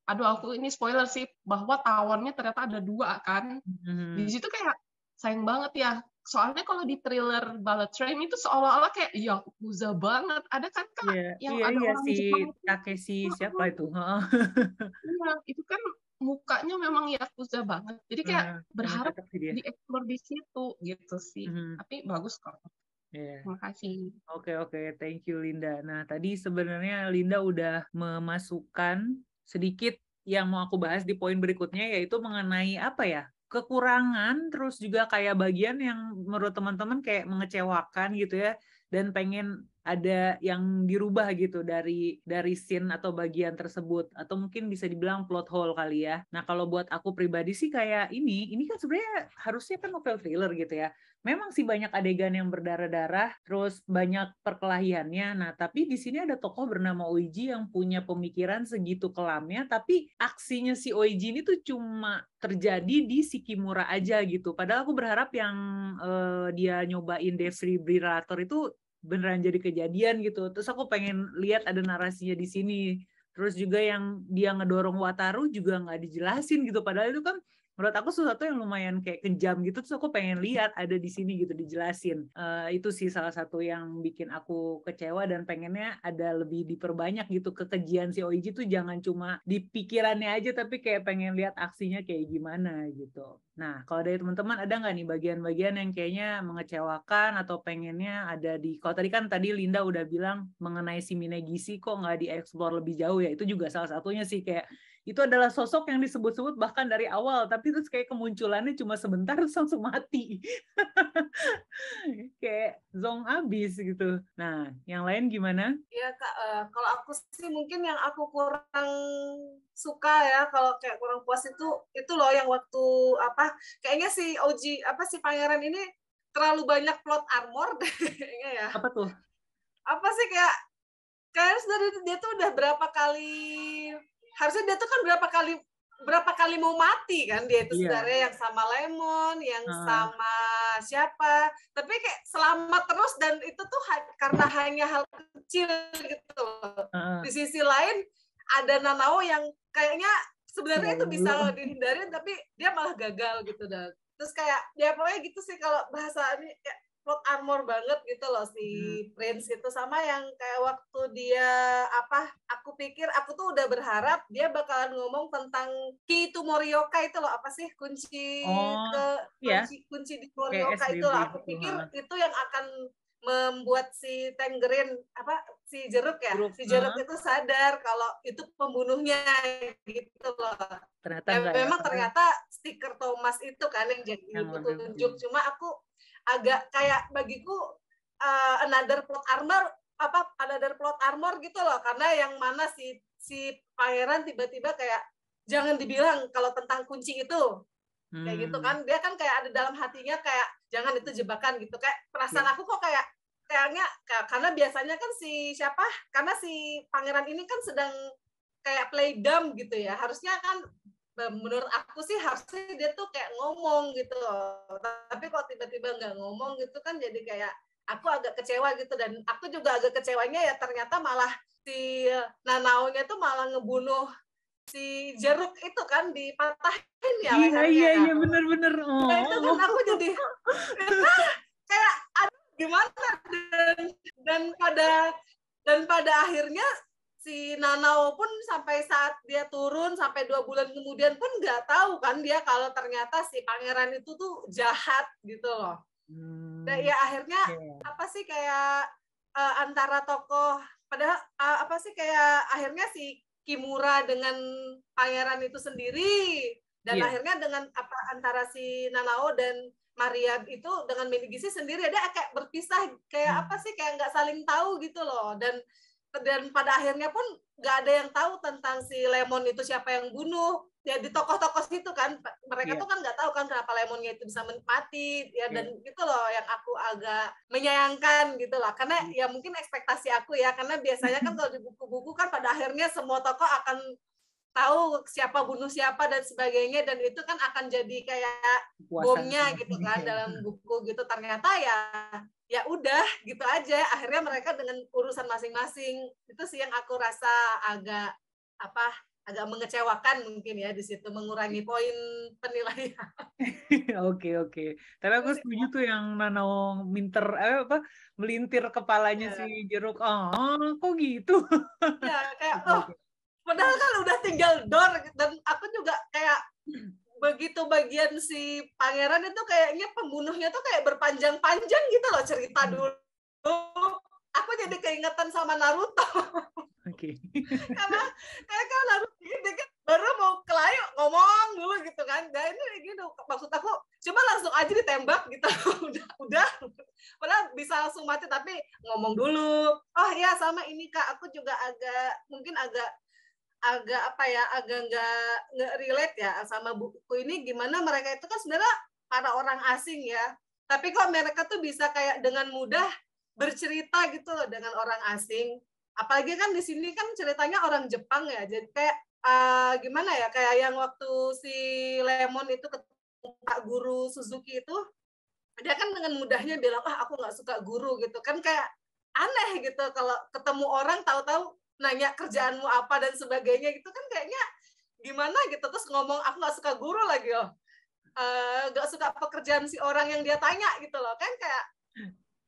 Aduh aku ini spoiler sih bahwa tawonnya ternyata ada dua kan. Hmm. di situ kayak sayang banget ya soalnya kalau di thriller Bullet Train itu seolah-olah kayak ya uza banget ada kan kak yeah, yang yeah, ada yeah, orang si Takeshi siapa itu iya itu kan mukanya memang yakuza banget jadi kayak uh, berharap dieksplor di situ gitu sih hmm. tapi bagus kok Yeah. Terima kasih. Oke okay, oke, okay. thank you Linda. Nah tadi sebenarnya Linda udah memasukkan sedikit yang mau aku bahas di poin berikutnya yaitu mengenai apa ya kekurangan terus juga kayak bagian yang menurut teman-teman kayak mengecewakan gitu ya dan pengen ada yang dirubah gitu dari dari scene atau bagian tersebut atau mungkin bisa dibilang plot hole kali ya. Nah, kalau buat aku pribadi sih kayak ini, ini kan sebenarnya harusnya kan novel thriller gitu ya. Memang sih banyak adegan yang berdarah-darah, terus banyak perkelahiannya. Nah, tapi di sini ada tokoh bernama Oiji yang punya pemikiran segitu kelamnya, tapi aksinya si Oiji ini tuh cuma terjadi di si Kimura aja gitu. Padahal aku berharap yang uh, dia nyobain defibrillator itu beneran jadi kejadian gitu. Terus aku pengen lihat ada narasinya di sini. Terus juga yang dia ngedorong Wataru juga nggak dijelasin gitu. Padahal itu kan menurut aku sesuatu yang lumayan kayak kejam gitu terus aku pengen lihat ada di sini gitu dijelasin. Uh, itu sih salah satu yang bikin aku kecewa dan pengennya ada lebih diperbanyak gitu. Kekejian si Oiji tuh jangan cuma di pikirannya aja tapi kayak pengen lihat aksinya kayak gimana gitu. Nah kalau dari teman-teman ada nggak nih bagian-bagian yang kayaknya mengecewakan atau pengennya ada di kalau tadi kan tadi Linda udah bilang mengenai si Minegisi kok nggak dieksplor lebih jauh ya itu juga salah satunya sih kayak itu adalah sosok yang disebut-sebut bahkan dari awal tapi terus kayak kemunculannya cuma sebentar terus langsung mati. <laughs> Kayak zong abis gitu. Nah yang lain gimana? Ya kak uh, kalau aku sih mungkin yang aku kurang suka ya kalau kayak kurang puas itu itu loh yang waktu apa kayaknya si Oji apa si pangeran ini terlalu banyak plot armor <laughs> kayaknya ya. Apa tuh? Apa sih kayak kayak dari dia tuh udah berapa kali harusnya dia tuh kan berapa kali berapa kali mau mati kan dia itu yeah. sebenarnya yang sama Lemon, yang uh. sama siapa, tapi kayak selamat terus dan itu tuh karena hanya hal kecil gitu. Uh. Di sisi lain ada Nanao yang kayaknya sebenarnya itu bisa dihindari tapi dia malah gagal gitu dan terus kayak ya pokoknya gitu sih kalau bahasa ini kayak plot armor banget gitu loh si hmm. Prince itu sama yang kayak waktu dia apa aku pikir aku tuh udah berharap dia bakalan ngomong tentang key to Morioka itu loh apa sih kunci oh, ke yeah. kunci kunci di Morioka itu loh aku pikir itu yang akan membuat si Tenggerin apa si jeruk ya jeruk. si jeruk uh. itu sadar kalau itu pembunuhnya gitu loh ternyata ya, memang ya. ternyata stiker Thomas itu kan yang jadi yang petunjuk cuma aku agak kayak bagiku uh, another plot armor apa another plot armor gitu loh. Karena yang mana si si pangeran tiba-tiba kayak jangan dibilang kalau tentang kunci itu. Hmm. kayak gitu kan. Dia kan kayak ada dalam hatinya kayak jangan itu jebakan gitu. Kayak perasaan yeah. aku kok kayak kayaknya karena biasanya kan si siapa? Karena si pangeran ini kan sedang kayak play dumb gitu ya. Harusnya kan menurut aku sih harusnya dia tuh kayak ngomong gitu tapi kok tiba-tiba nggak ngomong gitu kan jadi kayak aku agak kecewa gitu dan aku juga agak kecewanya ya ternyata malah si Nanaunya tuh malah ngebunuh si jeruk itu kan dipatahin ya iya iya kan? iya bener-bener oh. nah, itu kan aku jadi <laughs> kayak aduh gimana dan dan pada dan pada akhirnya si Nanao pun sampai saat dia turun sampai dua bulan kemudian pun nggak tahu kan dia kalau ternyata si pangeran itu tuh jahat gitu loh. Hmm. Dan ya akhirnya yeah. apa sih kayak uh, antara tokoh padahal uh, apa sih kayak akhirnya si Kimura dengan pangeran itu sendiri dan yeah. akhirnya dengan apa antara si Nanao dan Maria itu dengan Menigisi sendiri ada kayak berpisah kayak hmm. apa sih kayak nggak saling tahu gitu loh dan dan pada akhirnya pun nggak ada yang tahu tentang si Lemon itu siapa yang bunuh ya di tokoh-tokoh situ kan mereka yeah. tuh kan nggak tahu kan kenapa Lemonnya itu bisa mati ya yeah. dan gitu loh yang aku agak menyayangkan gitu loh karena hmm. ya mungkin ekspektasi aku ya karena biasanya kan kalau di buku-buku kan pada akhirnya semua tokoh akan tahu siapa bunuh siapa dan sebagainya dan itu kan akan jadi kayak bomnya gitu kan dalam buku gitu ternyata ya ya udah gitu aja akhirnya mereka dengan urusan masing-masing itu sih yang aku rasa agak apa agak mengecewakan mungkin ya di situ mengurangi poin penilaian. <laughs> Oke oke. Tapi aku setuju tuh yang Nano minter eh, apa melintir kepalanya ya. si jeruk. Oh, kok gitu? ya kayak <laughs> oh padahal kan udah tinggal door dan aku juga kayak begitu bagian si pangeran itu kayaknya pembunuhnya tuh kayak berpanjang-panjang gitu loh cerita hmm. dulu. Aku jadi keingetan sama Naruto. Oke. Okay. <laughs> Karena kayak kan Naruto gitu kan baru mau kelayu ngomong dulu gitu kan. Dan ini gitu maksud aku cuma langsung aja ditembak gitu. <laughs> udah udah. Padahal bisa langsung mati tapi ngomong dulu. Oh iya sama ini Kak, aku juga agak mungkin agak agak apa ya agak nggak nggak relate ya sama buku ini. Gimana mereka itu kan sebenarnya para orang asing ya. Tapi kok mereka tuh bisa kayak dengan mudah bercerita gitu loh dengan orang asing. Apalagi kan di sini kan ceritanya orang Jepang ya. Jadi kayak uh, gimana ya kayak yang waktu si Lemon itu ketemu Pak Guru Suzuki itu dia kan dengan mudahnya bilang ah aku nggak suka guru gitu. Kan kayak aneh gitu kalau ketemu orang tahu-tahu nanya kerjaanmu apa dan sebagainya gitu kan kayaknya gimana gitu. Terus ngomong aku nggak suka guru lagi loh. Uh, gak suka pekerjaan si orang yang dia tanya gitu loh. Kan kayak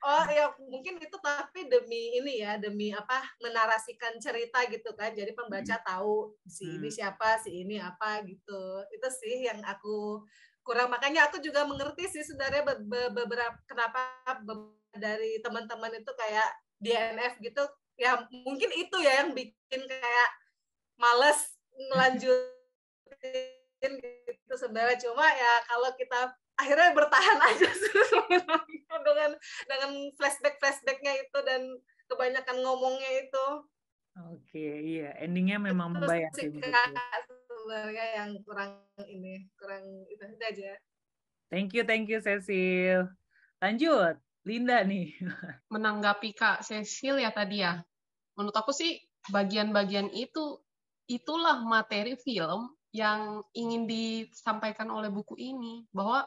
oh ya mungkin itu tapi demi ini ya demi apa menarasikan cerita gitu kan. Jadi pembaca hmm. tahu si ini hmm. siapa si ini apa gitu. Itu sih yang aku kurang. Makanya aku juga mengerti sih sebenarnya beberapa kenapa dari teman-teman itu kayak DNF gitu ya mungkin itu ya yang bikin kayak males ngelanjutin gitu sebenarnya. Cuma ya kalau kita akhirnya bertahan <laughs> aja dengan dengan flashback flashbacknya itu dan kebanyakan ngomongnya itu. Oke iya. Endingnya memang membayar sih sebenarnya yang kurang ini kurang itu aja. Thank you thank you Cecil. Lanjut Linda nih. <laughs> Menanggapi Kak Cecil ya tadi ya menurut aku sih bagian-bagian itu itulah materi film yang ingin disampaikan oleh buku ini bahwa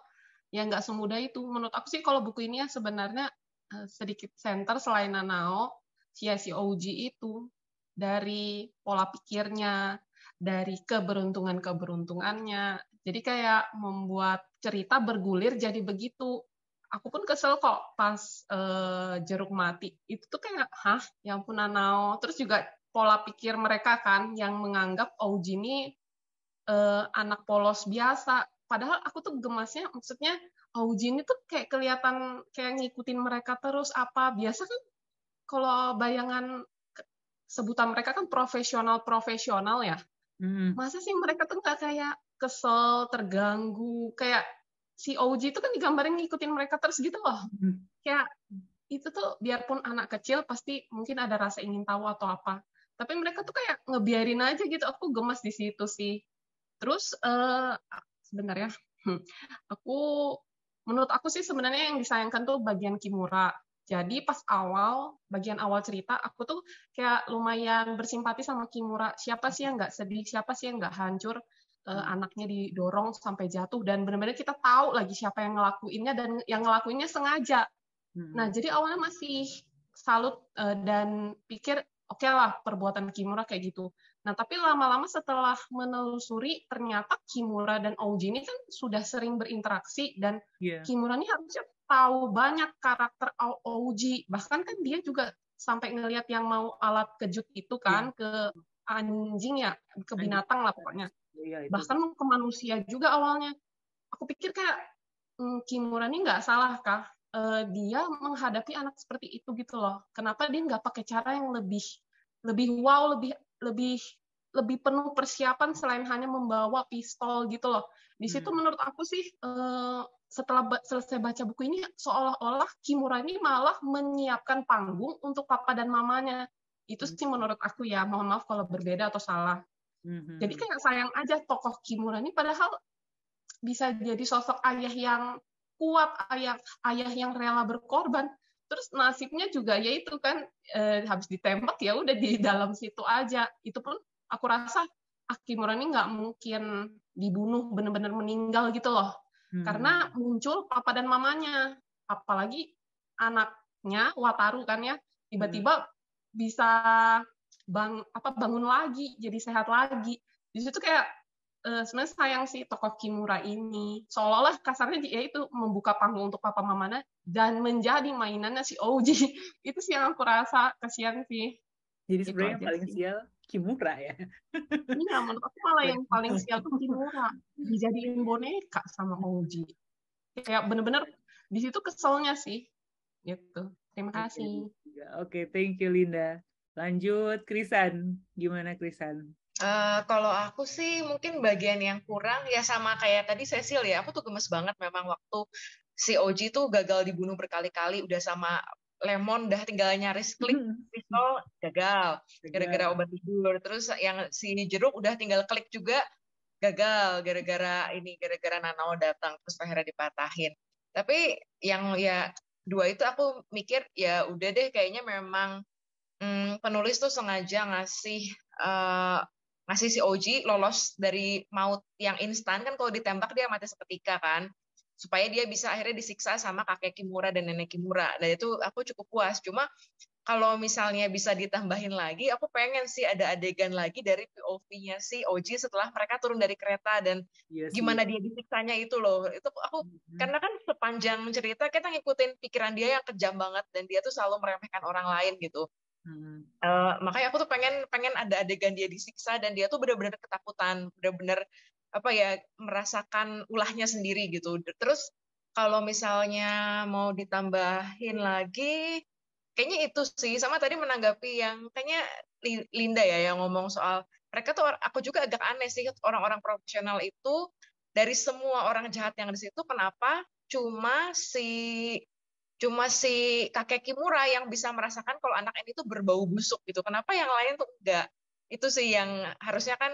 ya nggak semudah itu. Menurut aku sih kalau buku ini ya sebenarnya uh, sedikit center selain Nanao, si OG itu dari pola pikirnya, dari keberuntungan-keberuntungannya. Jadi kayak membuat cerita bergulir jadi begitu. Aku pun kesel kok pas uh, jeruk mati. Itu tuh kayak, hah, yang pun Nanao. Terus juga pola pikir mereka kan yang menganggap OG ini uh, anak polos biasa padahal aku tuh gemasnya maksudnya Aujin itu kayak kelihatan kayak ngikutin mereka terus apa biasa kan kalau bayangan sebutan mereka kan profesional profesional ya hmm. masa sih mereka tuh nggak kayak kesel terganggu kayak si OG itu kan digambarin ngikutin mereka terus gitu loh hmm. kayak itu tuh biarpun anak kecil pasti mungkin ada rasa ingin tahu atau apa tapi mereka tuh kayak ngebiarin aja gitu aku gemas di situ sih terus uh, sebentar ya. Hmm. Aku menurut aku sih sebenarnya yang disayangkan tuh bagian Kimura. Jadi pas awal, bagian awal cerita, aku tuh kayak lumayan bersimpati sama Kimura. Siapa sih yang nggak sedih? Siapa sih yang nggak hancur? Uh, anaknya didorong sampai jatuh dan benar-benar kita tahu lagi siapa yang ngelakuinnya dan yang ngelakuinnya sengaja. Hmm. Nah jadi awalnya masih salut uh, dan pikir oke okay lah perbuatan Kimura kayak gitu. Nah, tapi lama-lama setelah menelusuri, ternyata Kimura dan Ouji ini kan sudah sering berinteraksi dan yeah. Kimura ini harusnya tahu banyak karakter Ouji. Bahkan kan dia juga sampai ngelihat yang mau alat kejut itu kan yeah. ke anjing ya, ke binatang lah pokoknya. Yeah, Bahkan ke manusia juga awalnya. Aku pikir kayak hmm, Kimura ini nggak salah kah? Uh, dia menghadapi anak seperti itu gitu loh. Kenapa dia nggak pakai cara yang lebih lebih wow, lebih lebih lebih penuh persiapan selain hanya membawa pistol gitu loh. Di situ hmm. menurut aku sih uh, setelah ba selesai baca buku ini seolah-olah Kimura ini malah menyiapkan panggung untuk papa dan mamanya. Itu sih hmm. menurut aku ya. Mohon maaf kalau berbeda atau salah. Hmm. Jadi kayak sayang aja tokoh Kimura ini padahal bisa jadi sosok ayah yang kuat, ayah ayah yang rela berkorban. Terus nasibnya juga ya itu kan eh, habis ditembak ya udah di dalam situ aja. Itu pun aku rasa Akimura ini nggak mungkin dibunuh benar-benar meninggal gitu loh. Hmm. Karena muncul papa dan mamanya. Apalagi anaknya Wataru kan ya, tiba-tiba hmm. bisa bang apa bangun lagi, jadi sehat lagi. Di situ kayak uh, sebenarnya sayang sih tokoh Kimura ini. Seolah-olah kasarnya dia itu membuka panggung untuk papa mamanya dan menjadi mainannya si Oji. <laughs> itu sih yang aku rasa kasihan sih. Jadi sebenarnya yang paling sial Kimura ya. <laughs> Iya, menurut aku malah yang paling sial tuh Kimura. <laughs> Dijadiin boneka sama Oji. Kayak bener-bener di situ keselnya sih. Gitu. Terima kasih. Oke, okay, thank you Linda. Lanjut Krisan. Gimana Krisan? Uh, kalau aku sih mungkin bagian yang kurang ya sama kayak tadi Cecil ya. Aku tuh gemes banget memang waktu si Oji tuh gagal dibunuh berkali-kali udah sama lemon dah tinggal nyaris klik pistol gagal gara-gara obat tidur terus yang si jeruk udah tinggal klik juga gagal gara-gara ini gara-gara Nanao datang terus akhirnya dipatahin tapi yang ya dua itu aku mikir ya udah deh kayaknya memang hmm, penulis tuh sengaja ngasih uh, ngasih si Oji lolos dari maut yang instan kan kalau ditembak dia mati seketika kan supaya dia bisa akhirnya disiksa sama kakek Kimura dan nenek Kimura. Dan itu aku cukup puas. Cuma kalau misalnya bisa ditambahin lagi, aku pengen sih ada adegan lagi dari POV-nya si Oji setelah mereka turun dari kereta dan yes, iya gimana dia disiksanya itu loh. Itu aku mm-hmm. karena kan sepanjang cerita kita ngikutin pikiran dia yang kejam banget dan dia tuh selalu meremehkan orang lain gitu. Hmm. Uh, makanya aku tuh pengen pengen ada adegan dia disiksa dan dia tuh benar-benar ketakutan, benar-benar apa ya merasakan ulahnya sendiri gitu. Terus kalau misalnya mau ditambahin lagi kayaknya itu sih sama tadi menanggapi yang kayaknya Linda ya yang ngomong soal mereka tuh aku juga agak aneh sih orang-orang profesional itu dari semua orang jahat yang di situ kenapa cuma si cuma si kakek Kimura yang bisa merasakan kalau anak ini tuh berbau busuk gitu kenapa yang lain tuh enggak itu sih yang harusnya kan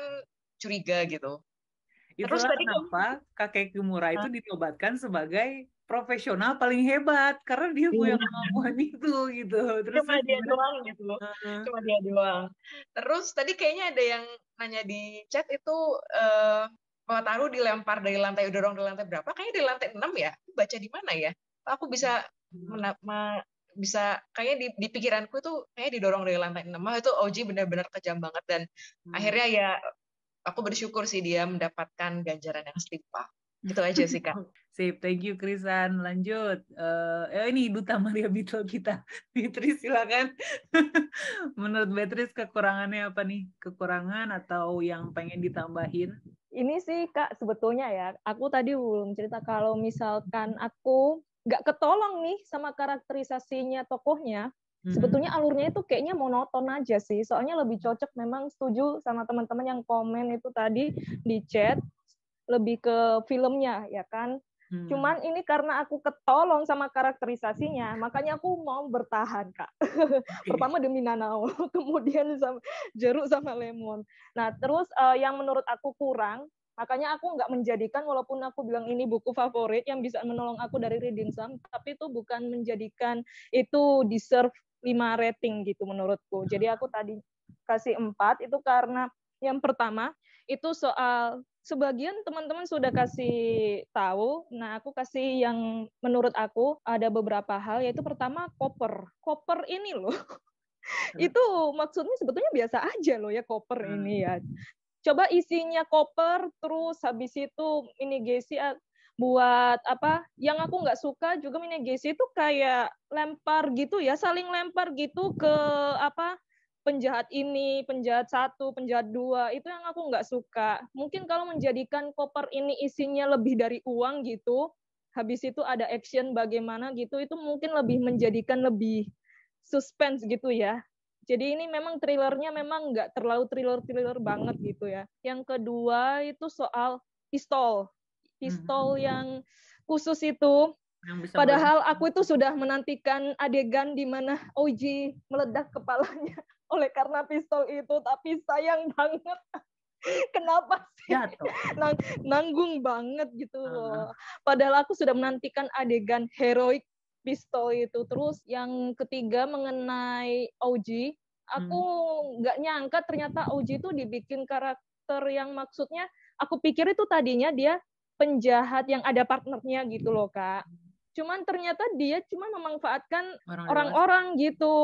curiga gitu Itulah Terus tadi kenapa kakek Kimura itu ditobatkan sebagai profesional paling hebat karena dia punya kemampuan itu gitu. Terus cuma dia doang gitu. Uh-huh. Cuma dia doang. Terus tadi kayaknya ada yang nanya di chat itu uh, Wataru dilempar dari lantai dorong dari lantai berapa? Kayaknya di lantai 6 ya. Baca di mana ya? Aku bisa mena- ma- bisa kayaknya di, di pikiranku itu kayaknya didorong dari lantai 6. Wah, itu Oji benar-benar kejam banget dan hmm. akhirnya ya aku bersyukur sih dia mendapatkan ganjaran yang setimpal. Gitu aja sih Kak. <laughs> Sip, thank you Krisan. Lanjut. Uh, eh, ini Duta Maria Beetle kita. <laughs> Beatrice silakan. <laughs> Menurut Beatrice kekurangannya apa nih? Kekurangan atau yang pengen ditambahin? Ini sih Kak sebetulnya ya, aku tadi belum cerita kalau misalkan aku nggak ketolong nih sama karakterisasinya tokohnya, hmm. sebetulnya alurnya itu kayaknya monoton aja sih. Soalnya lebih cocok memang setuju sama teman-teman yang komen itu tadi di chat lebih ke filmnya ya kan Hmm. Cuman ini karena aku ketolong sama karakterisasinya, makanya aku mau bertahan, Kak. <laughs> Pertama demi Nanao, <laughs> kemudian sama jeruk sama lemon. Nah, terus uh, yang menurut aku kurang, makanya aku nggak menjadikan walaupun aku bilang ini buku favorit yang bisa menolong aku dari reading Sam, tapi itu bukan menjadikan itu deserve 5 rating gitu menurutku. Jadi aku tadi kasih 4 itu karena yang pertama itu soal sebagian teman-teman sudah kasih tahu. Nah, aku kasih yang menurut aku ada beberapa hal yaitu pertama koper. Koper ini loh. itu maksudnya sebetulnya biasa aja loh ya koper hmm. ini ya. Coba isinya koper terus habis itu ini Gesi buat apa yang aku nggak suka juga mini Gesi itu kayak lempar gitu ya saling lempar gitu ke apa penjahat ini, penjahat satu, penjahat dua, itu yang aku nggak suka. Mungkin kalau menjadikan koper ini isinya lebih dari uang gitu, habis itu ada action bagaimana gitu, itu mungkin lebih menjadikan lebih suspense gitu ya. Jadi ini memang thrillernya memang nggak terlalu thriller-thriller banget gitu ya. Yang kedua itu soal pistol. Pistol hmm. yang khusus itu Padahal aku itu sudah menantikan adegan di mana Oji meledak kepalanya <laughs> oleh karena pistol itu, tapi sayang banget. <laughs> Kenapa sih? <laughs> Nang, nanggung banget gitu loh. Padahal aku sudah menantikan adegan heroik pistol itu. Terus yang ketiga mengenai OG, aku hmm. nggak hmm. nyangka ternyata OG itu dibikin karakter yang maksudnya aku pikir itu tadinya dia penjahat yang ada partnernya gitu loh kak cuman ternyata dia cuma memanfaatkan orang-orang gitu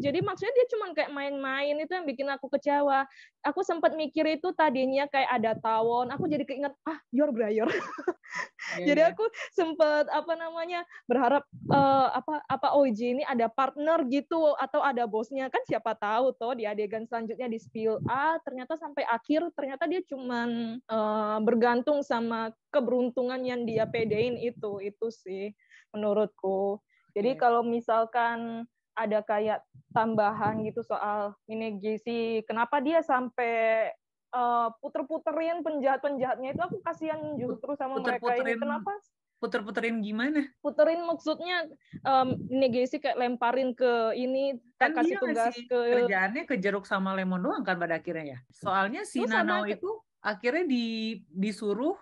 jadi maksudnya dia cuma kayak main-main itu yang bikin aku kecewa aku sempat mikir itu tadinya kayak ada tawon aku jadi keinget ah yor brayor <laughs> yeah, jadi yeah. aku sempat apa namanya berharap uh, apa apa OJ ini ada partner gitu atau ada bosnya kan siapa tahu toh di adegan selanjutnya di spill A ternyata sampai akhir ternyata dia cuman uh, bergantung sama keberuntungan yang dia pedein itu itu sih menurutku. Jadi kalau misalkan ada kayak tambahan gitu soal ini gizi, kenapa dia sampai uh, puter-puterin penjahat-penjahatnya itu aku kasihan justru sama puter mereka ini. Kenapa? Puter-puterin gimana? Puterin maksudnya um, negasi kayak lemparin ke ini, kan kasih tugas ke kerjaannya ke jeruk sama lemon doang kan pada akhirnya ya. Soalnya si Nanau itu akhirnya di, disuruh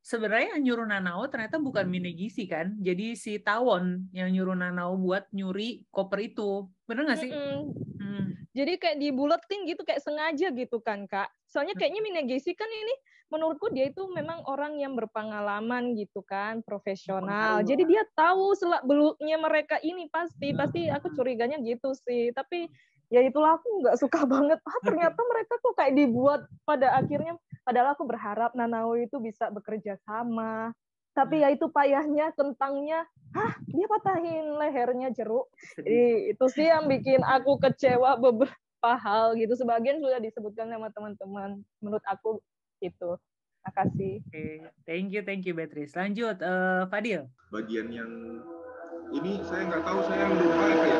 sebenarnya yang nyuruh Nanao ternyata bukan hmm. Minegisi kan. Jadi si Tawon yang nyuruh Nanao buat nyuri koper itu. Bener nggak sih? Mm -mm. Hmm. jadi kayak dibuletin gitu kayak sengaja gitu kan kak soalnya kayaknya Minegesi kan ini menurutku dia itu memang orang yang berpengalaman gitu kan profesional jadi dia tahu selak beluknya mereka ini pasti pasti aku curiganya gitu sih tapi ya itulah aku nggak suka <laughs> banget ah ternyata mereka tuh kayak dibuat pada akhirnya padahal aku berharap Nanao itu bisa bekerja sama. Tapi ya itu payahnya kentangnya hah dia patahin lehernya jeruk. Jadi itu sih yang bikin aku kecewa beberapa hal gitu. Sebagian sudah disebutkan sama teman-teman menurut aku itu terima kasih okay. thank you thank you Beatrice. Lanjut uh, Fadil. Bagian yang ini saya nggak tahu saya lupa ya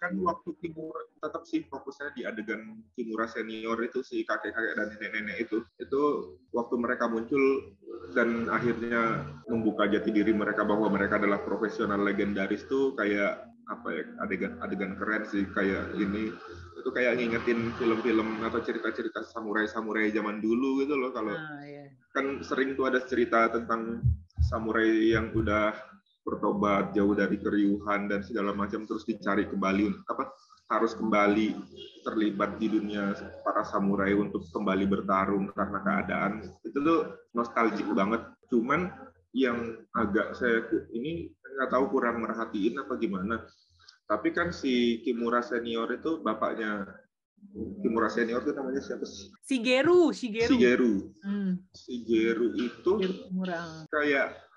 kan waktu timur tetap sih fokusnya di adegan Kimura senior itu si kakek-kakek dan nenek-nenek itu. Itu waktu mereka muncul dan akhirnya membuka jati diri mereka bahwa mereka adalah profesional legendaris tuh kayak apa ya adegan adegan keren sih kayak ini. Itu kayak ngingetin film-film atau cerita-cerita samurai-samurai zaman dulu gitu loh. Kalau ah, yeah. kan sering tuh ada cerita tentang samurai yang udah bertobat jauh dari keriuhan dan segala macam terus dicari kembali apa harus kembali terlibat di dunia para samurai untuk kembali bertarung karena keadaan itu tuh nostalgic banget cuman yang agak saya ini nggak tahu kurang merhatiin apa gimana tapi kan si Kimura senior itu bapaknya Kimura senior itu namanya siapa sih? Shigeru, Shigeru. Shigeru. Hmm. Shigeru itu kayak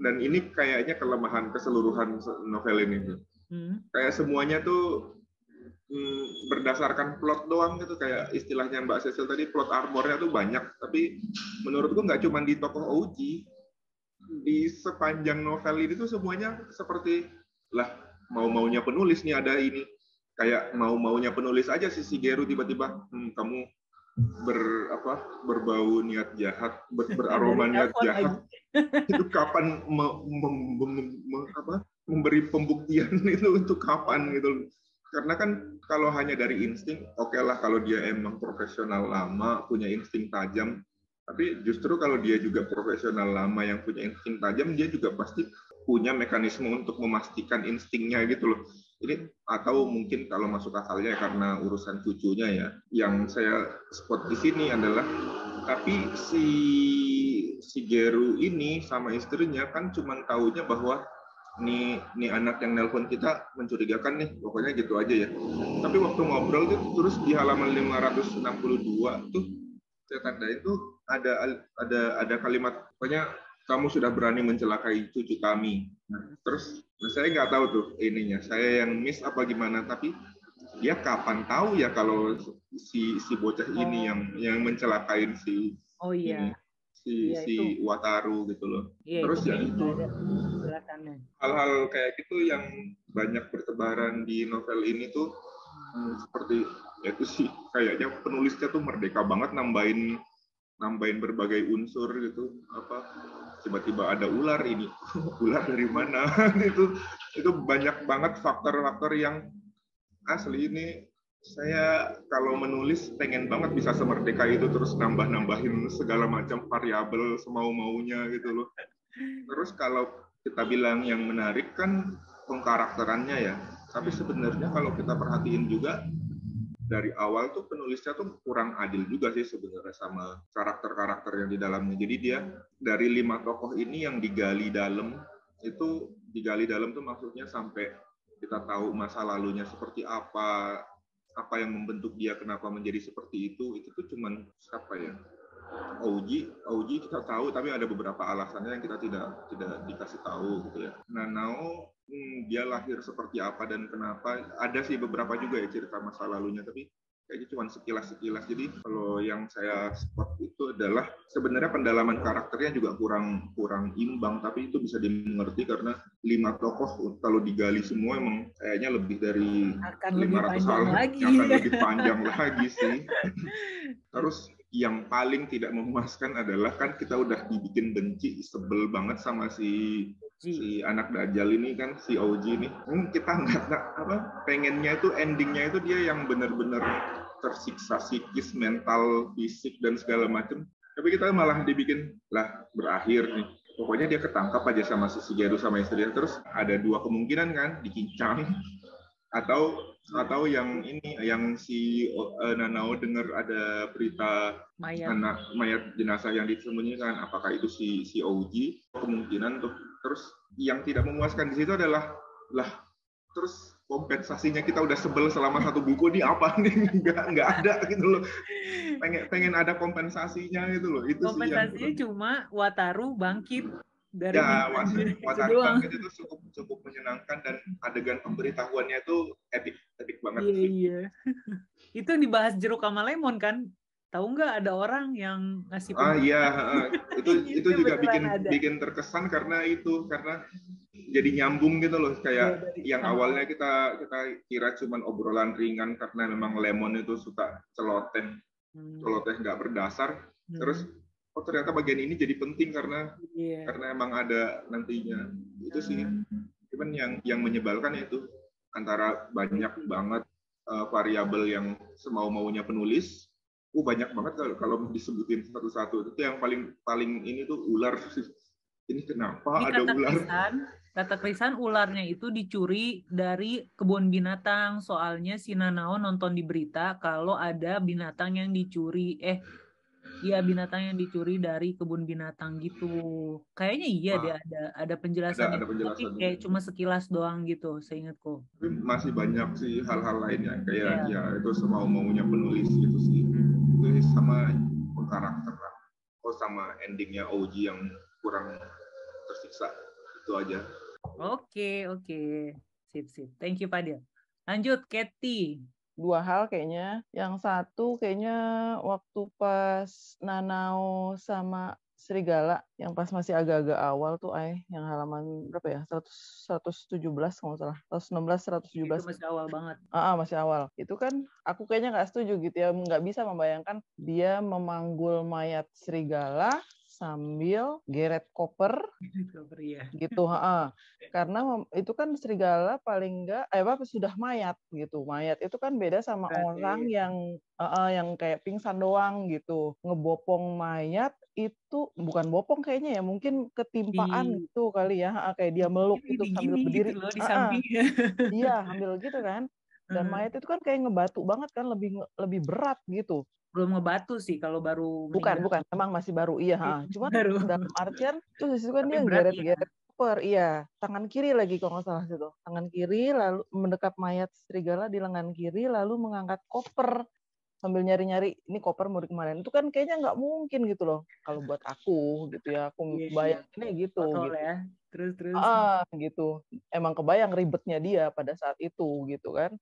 dan ini kayaknya kelemahan keseluruhan novel ini hmm. kayak semuanya tuh hmm, berdasarkan plot doang gitu. Kayak istilahnya Mbak Cecil tadi plot armornya tuh banyak. Tapi menurutku nggak cuma di tokoh Ouji di sepanjang novel ini tuh semuanya seperti lah mau maunya penulis nih ada ini. Kayak mau maunya penulis aja si Shigeru tiba-tiba hm, kamu ber apa berbau niat jahat ber, beraroma niat jahat. <laughs> itu kapan me, me, me, me, apa, memberi pembuktian <laughs> itu untuk kapan gitu karena kan kalau hanya dari insting oke okay lah kalau dia emang profesional lama punya insting tajam. Tapi justru kalau dia juga profesional lama yang punya insting tajam dia juga pasti punya mekanisme untuk memastikan instingnya gitu loh atau mungkin kalau masuk akalnya karena urusan cucunya ya yang saya spot di sini adalah tapi si si Geru ini sama istrinya kan cuma tahunya bahwa nih nih anak yang nelpon kita mencurigakan nih pokoknya gitu aja ya. Tapi waktu ngobrol tuh terus di halaman 562 tuh saya tanda itu ada ada ada kalimat pokoknya kamu sudah berani mencelakai cucu kami nah, terus Nah, saya nggak tahu tuh ininya. Saya yang miss apa gimana? Tapi dia kapan tahu ya kalau si si bocah oh. ini yang yang mencelakain si Oh iya. Ini, si iya, si itu. Wataru gitu loh. Iya, Terus itu ya itu hal-hal kayak gitu yang banyak bertebaran di novel ini tuh hmm, seperti ya itu sih kayaknya penulisnya tuh merdeka banget nambahin nambahin berbagai unsur gitu apa tiba-tiba ada ular ini. <laughs> Ular dari mana? <laughs> Itu itu banyak banget faktor-faktor yang asli ini saya kalau menulis pengen banget bisa semerdeka itu terus nambah-nambahin segala macam variabel semau-maunya gitu loh. Terus kalau kita bilang yang menarik kan pengkarakterannya ya. Tapi sebenarnya kalau kita perhatiin juga dari awal tuh penulisnya tuh kurang adil juga sih sebenarnya sama karakter-karakter yang di dalamnya. Jadi dia dari lima tokoh ini yang digali dalam itu digali dalam tuh maksudnya sampai kita tahu masa lalunya seperti apa, apa yang membentuk dia kenapa menjadi seperti itu, itu tuh cuman siapa ya? Auji, Auji kita tahu, tapi ada beberapa alasannya yang kita tidak tidak dikasih tahu gitu ya. Nanao hmm, dia lahir seperti apa dan kenapa. Ada sih beberapa juga ya cerita masa lalunya, tapi kayaknya cuma sekilas-sekilas. Jadi kalau yang saya spot itu adalah sebenarnya pendalaman karakternya juga kurang kurang imbang, tapi itu bisa dimengerti karena lima tokoh kalau digali semua emang kayaknya lebih dari akan 500 hal lagi. akan lebih panjang <laughs> lagi sih. Terus yang paling tidak memuaskan adalah kan kita udah dibikin benci sebel banget sama si si anak dajjal ini kan si OG ini. Hmm, kita nggak apa pengennya itu endingnya itu dia yang benar-benar tersiksa psikis mental fisik dan segala macam tapi kita malah dibikin lah berakhir nih. Pokoknya dia ketangkap aja sama si Shigeru sama istrinya terus ada dua kemungkinan kan dikincang. <laughs> Atau atau yang ini yang si uh, Nanao dengar ada berita mayat. anak mayat jenazah yang disembunyikan. Apakah itu si si OG kemungkinan tuh terus yang tidak memuaskan di situ adalah lah terus kompensasinya kita udah sebel selama satu buku ini apa nih? <laughs> Nggak nggak ada gitu loh. Pengen pengen ada kompensasinya gitu loh. Itu kompensasinya sih yang... cuma Wataru bangkit dari ya Wataru bangkit itu cukup cukup menyenangkan dan adegan pemberitahuannya itu epic epic banget iya iya. <laughs> Itu yang dibahas jeruk sama lemon kan tahu nggak ada orang yang ngasih ah iya <laughs> itu itu juga bikin ada. bikin terkesan karena itu karena jadi nyambung gitu loh kayak ya, yang awalnya kita kita kira cuman obrolan ringan karena memang lemon itu suka celoteh hmm. celoteh nggak berdasar hmm. terus oh ternyata bagian ini jadi penting karena yeah. karena emang ada nantinya itu sih hmm. cuman yang yang menyebalkan itu antara banyak banget uh, variabel yang semau maunya penulis uh banyak banget kalau, kalau disebutin satu-satu. Itu yang paling paling ini tuh ular. Ini kenapa ini ada ular? Krisan, kata Krisan ularnya itu dicuri dari kebun binatang. Soalnya si Nanao nonton di berita kalau ada binatang yang dicuri. Eh Iya binatang yang dicuri dari kebun binatang gitu. Kayaknya iya deh ada ada penjelasan. Ada, ada penjelasan. Tapi kayak cuma sekilas doang gitu, seingatku. Tapi masih banyak sih hal-hal lainnya kayak yeah. ya itu semau maunya penulis gitu sih. Hmm. Itu sama karakter oh sama endingnya OG yang kurang tersiksa itu aja. Oke okay, oke okay. sip sip. Thank you Padil. Lanjut Katie dua hal kayaknya. Yang satu kayaknya waktu pas Nanao sama Serigala yang pas masih agak-agak awal tuh ay yang halaman berapa ya? 100 117 kalau salah. 116 117 itu masih awal banget. Ah, ah masih awal. Itu kan aku kayaknya nggak setuju gitu ya. Nggak bisa membayangkan dia memanggul mayat serigala sambil geret koper, koper iya. gitu ha karena itu kan serigala paling enggak eh apa sudah mayat gitu. Mayat itu kan beda sama Berarti. orang yang uh, yang kayak pingsan doang gitu. Ngebopong mayat itu bukan bopong kayaknya ya mungkin ketimpaan Di... gitu kali ya kayak dia meluk itu sambil berdiri. gitu loh, di samping. iya <laughs> ambil gitu kan dan mayat itu kan kayak ngebatu banget kan lebih lebih berat gitu. Belum ngebatu sih kalau baru bukan bukan emang masih baru iya ha. cuma baru. dalam artian terus itu kan dia geret-geret per iya tangan kiri lagi kalau nggak salah situ. Tangan kiri lalu mendekap mayat serigala di lengan kiri lalu mengangkat koper sambil nyari-nyari ini koper mau kemarin. Itu kan kayaknya nggak mungkin gitu loh. Kalau buat aku gitu ya aku iya, bayanginnya gitu, gitu. ya. Terus terus. Ah gitu. Emang kebayang ribetnya dia pada saat itu gitu kan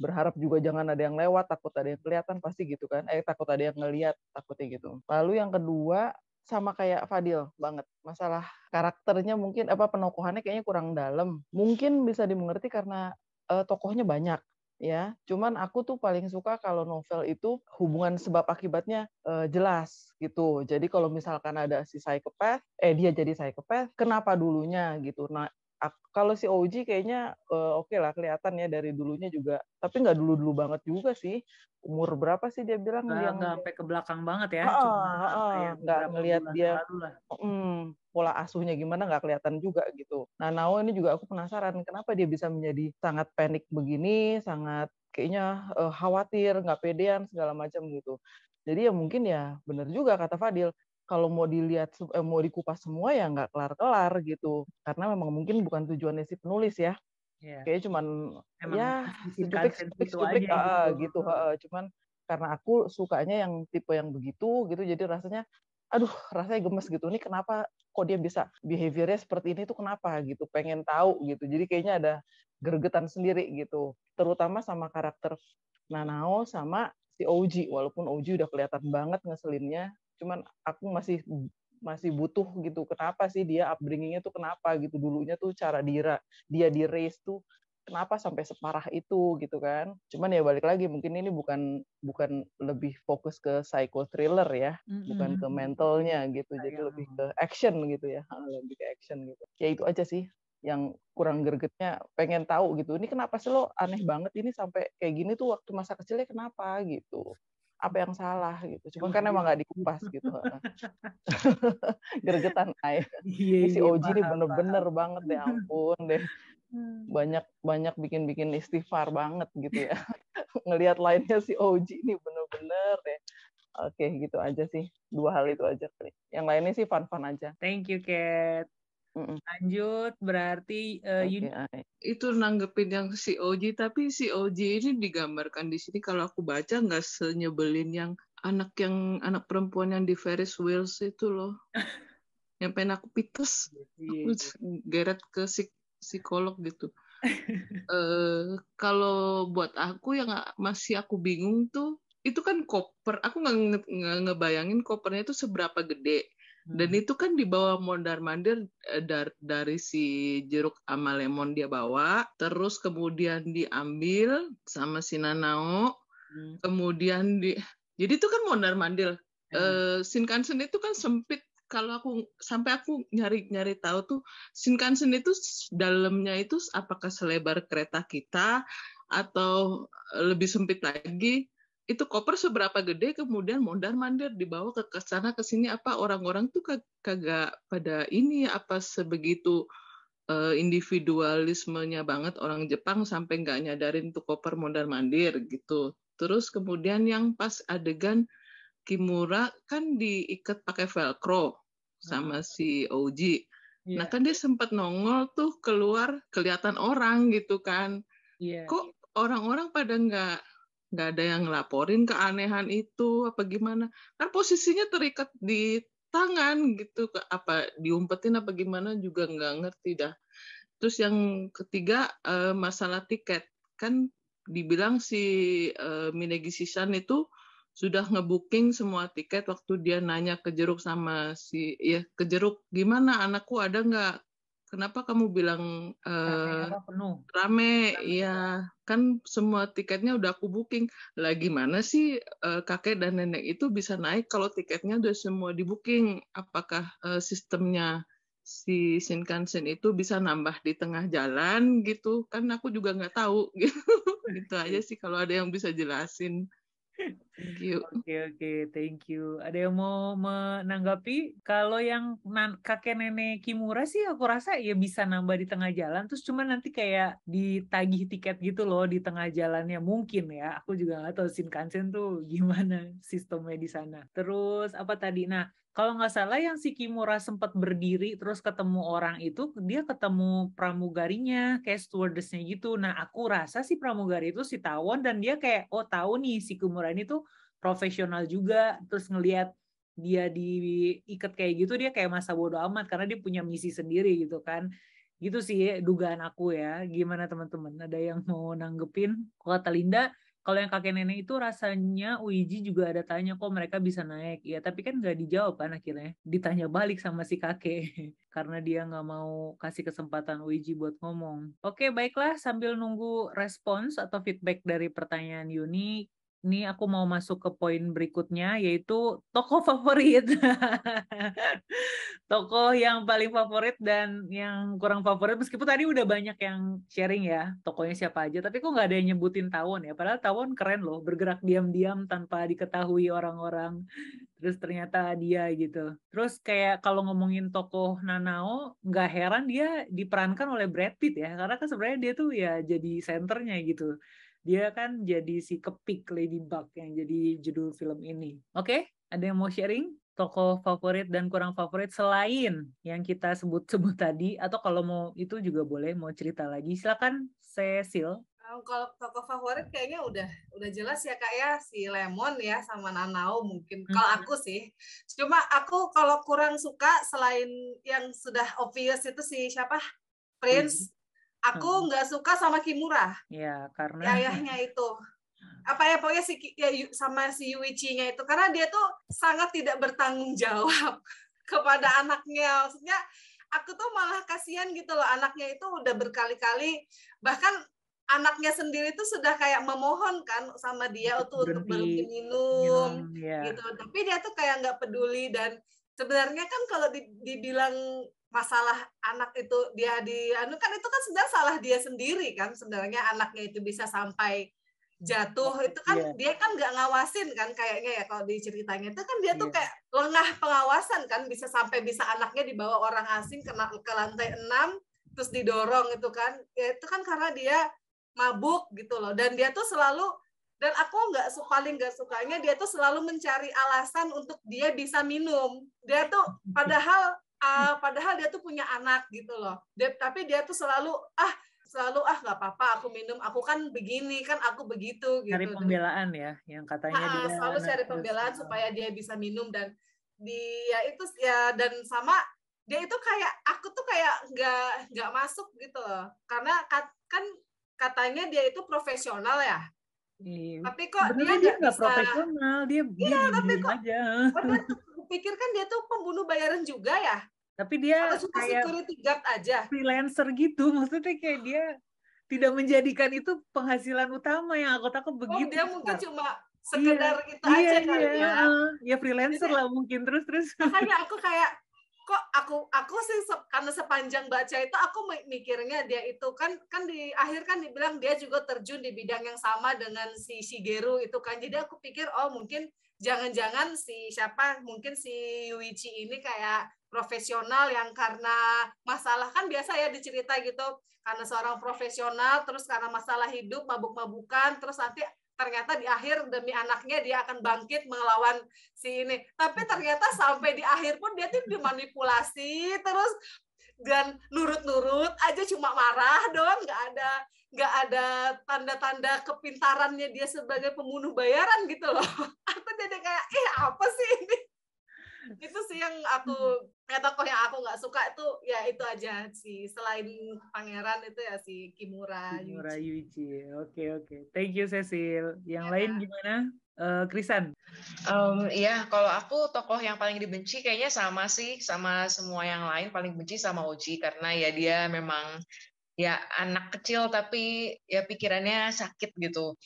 berharap juga jangan ada yang lewat takut ada yang kelihatan pasti gitu kan. Eh takut ada yang ngelihat takutnya gitu. Lalu yang kedua sama kayak Fadil banget. Masalah karakternya mungkin apa penokohannya kayaknya kurang dalam. Mungkin bisa dimengerti karena uh, tokohnya banyak ya. Cuman aku tuh paling suka kalau novel itu hubungan sebab akibatnya uh, jelas gitu. Jadi kalau misalkan ada si psychopath eh dia jadi psychopath kenapa dulunya gitu? Nah kalau si OG kayaknya uh, oke okay lah kelihatan ya dari dulunya juga. Tapi nggak dulu dulu banget juga sih. Umur berapa sih dia bilang nggak, yang nggak sampai ke belakang banget ya. Nggak ngelihat dia mm, pola asuhnya gimana nggak kelihatan juga gitu. Nah Nao ini juga aku penasaran kenapa dia bisa menjadi sangat panik begini sangat kayaknya uh, khawatir nggak pedean segala macam gitu. Jadi ya mungkin ya benar juga kata Fadil kalau mau dilihat eh, mau dikupas semua ya nggak kelar-kelar gitu. Karena memang mungkin bukan tujuannya si penulis ya. Yeah. kayak cuman Emang ya sedikit uh, gitu. uh, cuman karena aku sukanya yang tipe yang begitu gitu jadi rasanya aduh rasanya gemes gitu. Ini kenapa kok dia bisa behaviornya seperti ini tuh kenapa? gitu. Pengen tahu gitu. Jadi kayaknya ada gergetan sendiri gitu. Terutama sama karakter Nanao sama si OG walaupun OG udah kelihatan banget ngeselinnya cuman aku masih masih butuh gitu kenapa sih dia upbringingnya tuh kenapa gitu? Dulunya tuh cara dira dia di race tuh kenapa sampai separah itu gitu kan? Cuman ya balik lagi mungkin ini bukan bukan lebih fokus ke psycho thriller ya mm-hmm. bukan ke mentalnya gitu. Jadi Ayah. lebih ke action gitu ya. Lebih ke action gitu. Ya itu aja sih yang kurang gregetnya pengen tahu gitu. Ini kenapa sih lo aneh banget? Ini sampai kayak gini tuh waktu masa kecilnya kenapa gitu apa yang salah gitu. Cuman kan emang nggak dikupas gitu. <laughs> Gergetan <laughs> air. Iya, si iya, Oji ini bener-bener banget deh, ampun deh. <laughs> banyak banyak bikin-bikin istighfar banget gitu ya ngelihat lainnya si OG ini bener-bener ya oke gitu aja sih dua hal itu aja yang lainnya sih fun-fun aja thank you Kat Lanjut, berarti uh, okay, itu nanggepin yang si OG, tapi si OG ini digambarkan di sini kalau aku baca nggak senyebelin yang anak yang anak perempuan yang di Ferris Wheels itu loh, <laughs> yang pengen aku pites, aku geret ke psik psikolog gitu. uh, <laughs> kalau buat aku yang masih aku bingung tuh, itu kan koper, aku nggak nge ngebayangin kopernya itu seberapa gede dan hmm. itu kan dibawa mondar mandir eh, dari, dari si jeruk sama lemon dia bawa, terus kemudian diambil sama si Nanao, hmm. kemudian di, jadi itu kan mondar mandir. Hmm. Uh, Shinkansen itu kan sempit kalau aku sampai aku nyari nyari tahu tuh Shinkansen itu dalamnya itu apakah selebar kereta kita atau lebih sempit lagi itu koper seberapa gede kemudian mondar mandir dibawa ke sana ke sini apa orang-orang tuh kagak pada ini apa sebegitu uh, individualismenya banget orang Jepang sampai nggak nyadarin tuh koper mondar mandir gitu terus kemudian yang pas adegan Kimura kan diikat pakai velcro sama si Oji. Yeah. Nah kan dia sempat nongol tuh keluar kelihatan orang gitu kan. Yeah. Kok orang-orang pada nggak nggak ada yang ngelaporin keanehan itu apa gimana. Kan posisinya terikat di tangan gitu apa diumpetin apa gimana juga nggak ngerti dah. Terus yang ketiga eh, masalah tiket. Kan dibilang si eh, Minegi Sisan itu sudah ngebooking semua tiket waktu dia nanya ke jeruk sama si ya ke jeruk gimana anakku ada nggak kenapa kamu bilang uh, penuh? rame? Ya kan semua tiketnya udah aku booking. Lah gimana sih uh, kakek dan nenek itu bisa naik kalau tiketnya udah semua di booking? Apakah uh, sistemnya si Shinkansen itu bisa nambah di tengah jalan gitu? Kan aku juga nggak tahu <laughs> gitu. Gitu aja sih kalau ada yang bisa jelasin Thank you. Oke okay, oke, okay. thank you. Ada yang mau menanggapi? Kalau yang kakek nenek Kimura sih aku rasa ya bisa nambah di tengah jalan. Terus cuma nanti kayak ditagih tiket gitu loh di tengah jalannya mungkin ya. Aku juga nggak tahu Shinkansen tuh <laughs> gimana sistemnya di sana. Terus apa tadi? Nah kalau nggak salah yang si Kimura sempat berdiri terus ketemu orang itu dia ketemu pramugarinya kayak stewardessnya gitu nah aku rasa si pramugari itu si tawon dan dia kayak oh tahu nih si Kimura ini tuh profesional juga terus ngelihat dia diikat kayak gitu dia kayak masa bodoh amat karena dia punya misi sendiri gitu kan. Gitu sih dugaan aku ya gimana teman-teman? Ada yang mau nanggepin? Kata Linda kalau yang kakek nenek itu rasanya Uiji juga ada tanya kok mereka bisa naik. Ya tapi kan nggak dijawab kan akhirnya. Ditanya balik sama si kakek <laughs> karena dia nggak mau kasih kesempatan Uiji buat ngomong. Oke baiklah sambil nunggu respons atau feedback dari pertanyaan Yuni ini aku mau masuk ke poin berikutnya yaitu toko <laughs> favorit. toko yang paling favorit dan yang kurang favorit meskipun tadi udah banyak yang sharing ya tokonya siapa aja tapi kok nggak ada yang nyebutin tawon ya? Padahal tawon keren loh bergerak diam-diam tanpa diketahui orang-orang. Terus ternyata dia gitu. Terus kayak kalau ngomongin tokoh Nanao nggak heran dia diperankan oleh Brad Pitt ya karena kan sebenarnya dia tuh ya jadi senternya gitu dia kan jadi si kepik Ladybug yang jadi judul film ini. Oke, okay? ada yang mau sharing? Tokoh favorit dan kurang favorit selain yang kita sebut-sebut tadi atau kalau mau itu juga boleh mau cerita lagi silakan Cecil kalau tokoh favorit kayaknya udah udah jelas ya kak ya si Lemon ya sama Nanao mungkin hmm. kalau aku sih cuma aku kalau kurang suka selain yang sudah obvious itu si siapa Prince aku hmm. nggak suka sama Kimura. Ya, karena ya, ayahnya <laughs> itu. Apa ya pokoknya si ya, sama si Yuichi-nya itu karena dia tuh sangat tidak bertanggung jawab <laughs> kepada anaknya. Maksudnya aku tuh malah kasihan gitu loh anaknya itu udah berkali-kali bahkan anaknya sendiri tuh sudah kayak memohon kan sama dia untuk untuk berhenti minum, ya. gitu tapi dia tuh kayak nggak peduli dan sebenarnya kan kalau dibilang masalah anak itu dia di anu kan itu kan sebenarnya salah dia sendiri kan sebenarnya anaknya itu bisa sampai jatuh itu kan yeah. dia kan nggak ngawasin kan kayaknya ya kalau di ceritanya itu kan dia yeah. tuh iya. kayak lengah pengawasan kan bisa sampai bisa anaknya dibawa orang asing ke, ke lantai enam terus didorong itu kan ya itu kan karena dia mabuk gitu loh dan dia tuh selalu dan aku nggak paling nggak sukanya dia tuh selalu mencari alasan untuk dia bisa minum dia tuh <laughs> padahal uh, padahal dia tuh punya anak gitu loh dia, tapi dia tuh selalu ah selalu ah nggak apa-apa aku minum aku kan begini kan aku begitu gitu cari pembelaan ya yang katanya ah, dia selalu cari pembelaan terus. supaya dia bisa minum dan dia itu ya dan sama dia itu kayak aku tuh kayak nggak nggak masuk gitu loh karena kan katanya dia itu profesional ya Iya. Tapi kok dia nggak profesional, dia iya, dia tapi kok, aja. <laughs> pikir kan dia tuh pembunuh bayaran juga ya. Tapi dia Atau kayak security guard aja. Freelancer gitu, maksudnya kayak dia tidak menjadikan itu penghasilan utama yang aku takut Oh, begitu. dia mungkin cuma sekedar iya, itu iya, aja iya, kali ya. Ya freelancer Jadi- lah mungkin terus terus. Makanya <laughs> aku kayak kok aku aku sih se- karena sepanjang baca itu aku mi- mikirnya dia itu kan kan di akhir kan dibilang dia juga terjun di bidang yang sama dengan si Shigeru itu kan jadi aku pikir oh mungkin jangan-jangan si siapa mungkin si Yuichi ini kayak profesional yang karena masalah kan biasa ya dicerita gitu karena seorang profesional terus karena masalah hidup mabuk-mabukan terus nanti ternyata di akhir demi anaknya dia akan bangkit melawan si ini. Tapi ternyata sampai di akhir pun dia tuh dimanipulasi terus dan nurut-nurut aja cuma marah doang nggak ada nggak ada tanda-tanda kepintarannya dia sebagai pembunuh bayaran gitu loh <laughs> aku jadi kayak eh apa sih ini itu sih yang aku ya tokoh yang aku nggak suka itu ya itu aja sih selain pangeran itu ya si Kimura Kimura Yuichi. Yuichi. Oke oke. Thank you Cecil. Yang Ya. lain gimana? Eh, Krisan. Um, iya, kalau aku tokoh yang paling dibenci kayaknya sama sih, sama semua yang lain paling benci sama Oji karena ya dia memang ya anak kecil tapi ya pikirannya sakit gitu.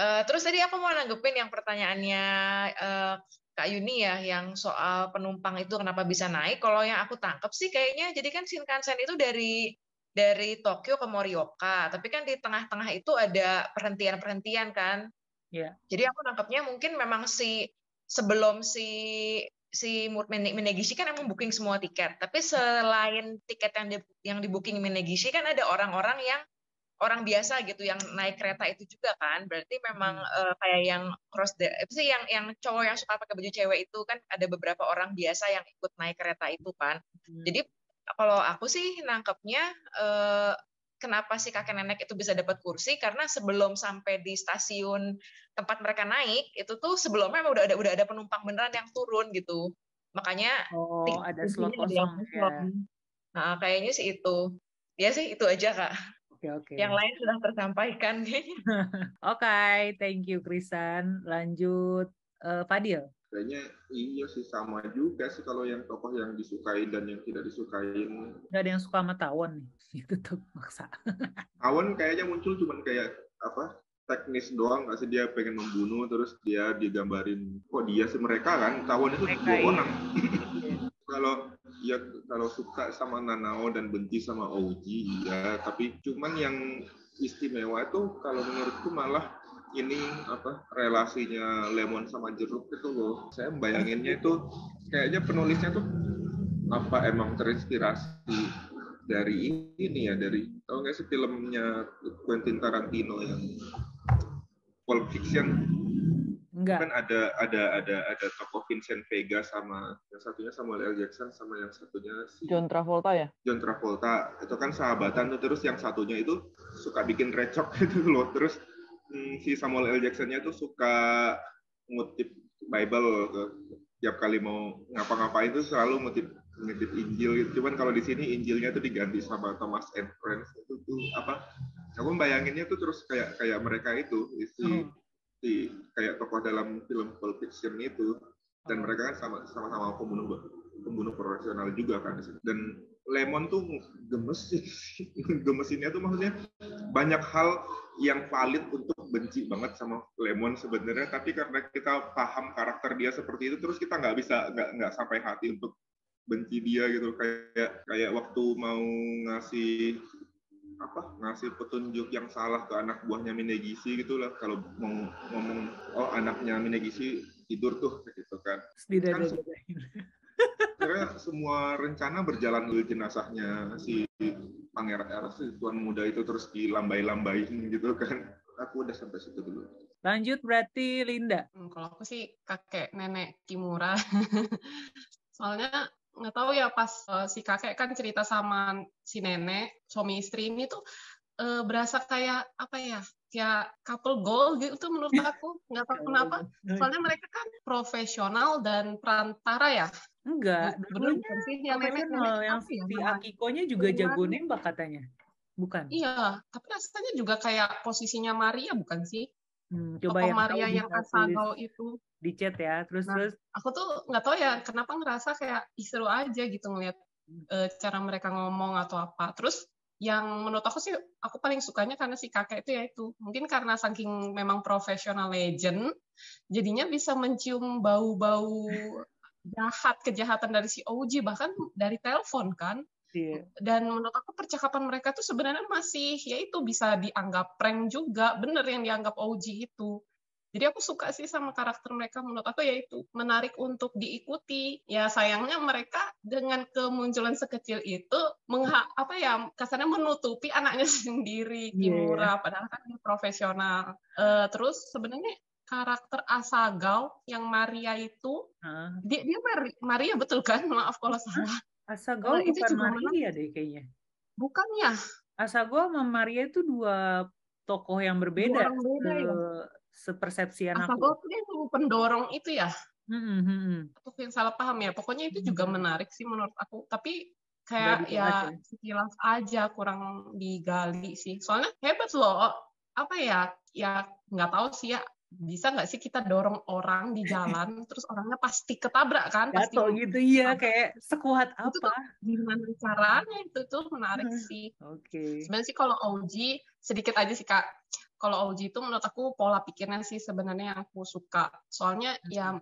Eh, terus tadi aku mau nanggepin yang pertanyaannya eh, Kak Yuni ya, yang soal penumpang itu kenapa bisa naik. Kalau yang aku tangkap sih kayaknya, jadi kan Shinkansen itu dari dari Tokyo ke Morioka, tapi kan di tengah-tengah itu ada perhentian-perhentian kan. Ya. Jadi aku nangkepnya mungkin memang si sebelum si si Minegishi kan emang booking semua tiket. Tapi selain tiket yang di, yang di booking Minegishi kan ada orang-orang yang orang biasa gitu yang naik kereta itu juga kan. Berarti memang uh, kayak yang cross the apa sih yang yang cowok yang suka pakai baju cewek itu kan ada beberapa orang biasa yang ikut naik kereta itu kan. Jadi kalau aku sih nangkepnya uh, kenapa si kakek nenek itu bisa dapat kursi karena sebelum sampai di stasiun tempat mereka naik itu tuh sebelumnya memang udah ada udah ada penumpang beneran yang turun gitu makanya oh ada slot kosong ya. nah kayaknya sih itu ya sih itu aja kak Oke oke. yang lain sudah tersampaikan <laughs> Oke, thank you Krisan. Lanjut eh, Fadil. Kayaknya iya sih sama juga sih kalau yang tokoh yang disukai dan yang tidak disukain. Gak ada yang suka sama Tawon nih. <laughs> Itu tuh maksa. Awan kayaknya muncul cuman kayak apa teknis doang nggak sih dia pengen membunuh terus dia digambarin kok dia sih mereka kan Tawon itu Mereka, dua iya. orang <laughs> kalau ya kalau suka sama Nanao dan benci sama Ouji ya tapi cuman yang istimewa itu kalau menurutku malah ini apa relasinya lemon sama jeruk itu loh saya bayanginnya itu kayaknya penulisnya tuh apa emang terinspirasi dari ini ya dari tau nggak sih filmnya Quentin Tarantino yang Pulp Fiction Enggak. kan ada ada ada ada tokoh Vincent Vega sama yang satunya Samuel L. Jackson sama yang satunya si John Travolta ya? John Travolta itu kan sahabatan tuh terus yang satunya itu suka bikin recok <laughs> gitu loh terus hmm, si Samuel L. Jacksonnya tuh suka ngutip Bible tuh. tiap kali mau ngapa-ngapain tuh selalu ngutip ngutip Injil gitu. Cuman kalau di sini Injilnya tuh diganti sama Thomas and Friends itu tuh apa? Aku bayanginnya tuh terus kayak kayak mereka itu si si kayak tokoh dalam film Pulp Fiction itu dan mereka kan sama sama-sama pembunuh pembunuh profesional juga kan dan Lemon tuh gemes <laughs> gemesinnya tuh maksudnya banyak hal yang valid untuk benci banget sama Lemon sebenarnya tapi karena kita paham karakter dia seperti itu terus kita nggak bisa nggak nggak sampai hati untuk benci dia gitu. Kayak kayak waktu mau ngasih apa ngasih petunjuk yang salah ke anak buahnya Minegishi gitu lah kalau mau ngomong oh anaknya Minegishi tidur tuh gitu kan. Kan se- karena semua rencana berjalan dulu jenazahnya si pangeran RC tuan muda itu terus dilambai-lambain gitu kan aku udah sampai situ dulu. Lanjut berarti Linda. Hmm, kalau aku sih kakek nenek Kimura. <laughs> Soalnya nggak tahu ya pas uh, si kakek kan cerita sama si nenek suami istri ini tuh uh, berasa kayak apa ya kayak couple goal gitu menurut <laughs> aku. Nggak tahu kenapa. Soalnya mereka kan profesional dan perantara ya. Enggak dulunya sih yang profesional yang si ya, Akikonya juga jago nembak katanya bukan? Iya tapi rasanya juga kayak posisinya Maria bukan sih? Hmm, coba yang Maria yang Asagao itu. di chat ya terus nah, terus. aku tuh nggak tahu ya kenapa ngerasa kayak seru aja gitu ngeliat uh, cara mereka ngomong atau apa. Terus yang menurut aku sih aku paling sukanya karena si kakek itu ya itu. Mungkin karena saking memang profesional legend jadinya bisa mencium bau-bau jahat kejahatan dari si OG bahkan dari telepon kan yeah. dan menurut aku percakapan mereka tuh sebenarnya masih ya itu bisa dianggap prank juga bener yang dianggap OG itu jadi aku suka sih sama karakter mereka menurut aku yaitu menarik untuk diikuti. Ya sayangnya mereka dengan kemunculan sekecil itu mengha apa ya kasarnya menutupi anaknya <laughs> sendiri iya, Kimura yeah. padahal kan dia profesional. Uh, terus sebenarnya karakter Asagao yang Maria itu huh? dia dia Maria betul kan? <laughs> Maaf kalau salah. Asagao uh, itu bukan Maria deh kayaknya. Bukan ya? Asagao sama Maria itu dua tokoh yang berbeda. Dua orang beda, ya? sepersepsian aku. Asal dia pendorong itu ya. Hmm, hmm, hmm. Aku yang salah paham ya. Pokoknya itu juga menarik sih menurut aku. Tapi kayak ya sekilas aja kurang digali sih. Soalnya hebat loh. Apa ya? Ya nggak tahu sih ya bisa nggak sih kita dorong orang di jalan <laughs> terus orangnya pasti ketabrak kan pasti gitu iya kayak sekuat apa itu gimana caranya itu tuh menarik sih oke okay. sebenarnya sih kalau OG sedikit aja sih kak kalau OG itu menurut aku pola pikirnya sih sebenarnya yang aku suka. Soalnya hmm. ya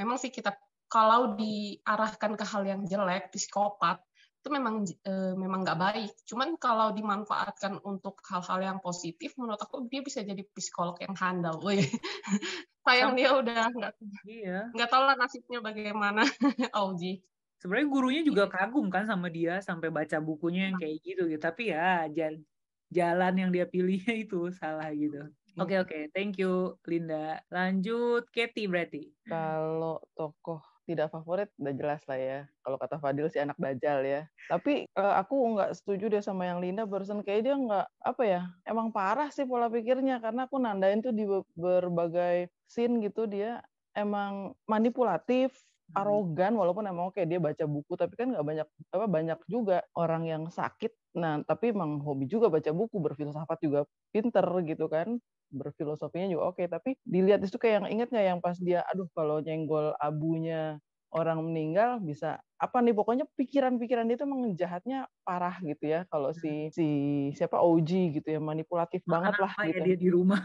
memang sih kita kalau diarahkan ke hal yang jelek, psikopat itu memang e, memang nggak baik. Cuman kalau dimanfaatkan untuk hal-hal yang positif, menurut aku dia bisa jadi psikolog yang handal. Wih. <laughs> Sayang dia udah nggak iya. nggak tahu lah nasibnya bagaimana <laughs> OG. Sebenarnya gurunya juga kagum kan sama dia sampai baca bukunya yang kayak gitu gitu. Tapi ya jalan yang dia pilihnya <laughs> itu salah gitu. Oke okay, oke, okay. thank you Linda. Lanjut Katy berarti. Kalau tokoh tidak favorit udah jelas lah ya. Kalau kata Fadil sih anak Dajjal ya. Tapi uh, aku nggak setuju deh sama yang Linda barusan kayak dia nggak apa ya. Emang parah sih pola pikirnya karena aku nandain tuh di berbagai scene gitu dia emang manipulatif. Arogan walaupun emang oke dia baca buku tapi kan nggak banyak apa banyak juga orang yang sakit. Nah tapi emang hobi juga baca buku berfilsafat juga pinter gitu kan berfilosofinya juga oke. Tapi dilihat itu kayak yang inget nggak yang pas dia aduh kalau nyenggol abunya orang meninggal bisa apa nih pokoknya pikiran-pikiran dia itu emang jahatnya parah gitu ya kalau si hmm. si siapa OG gitu ya manipulatif Makan banget lah ya gitu dia di rumah?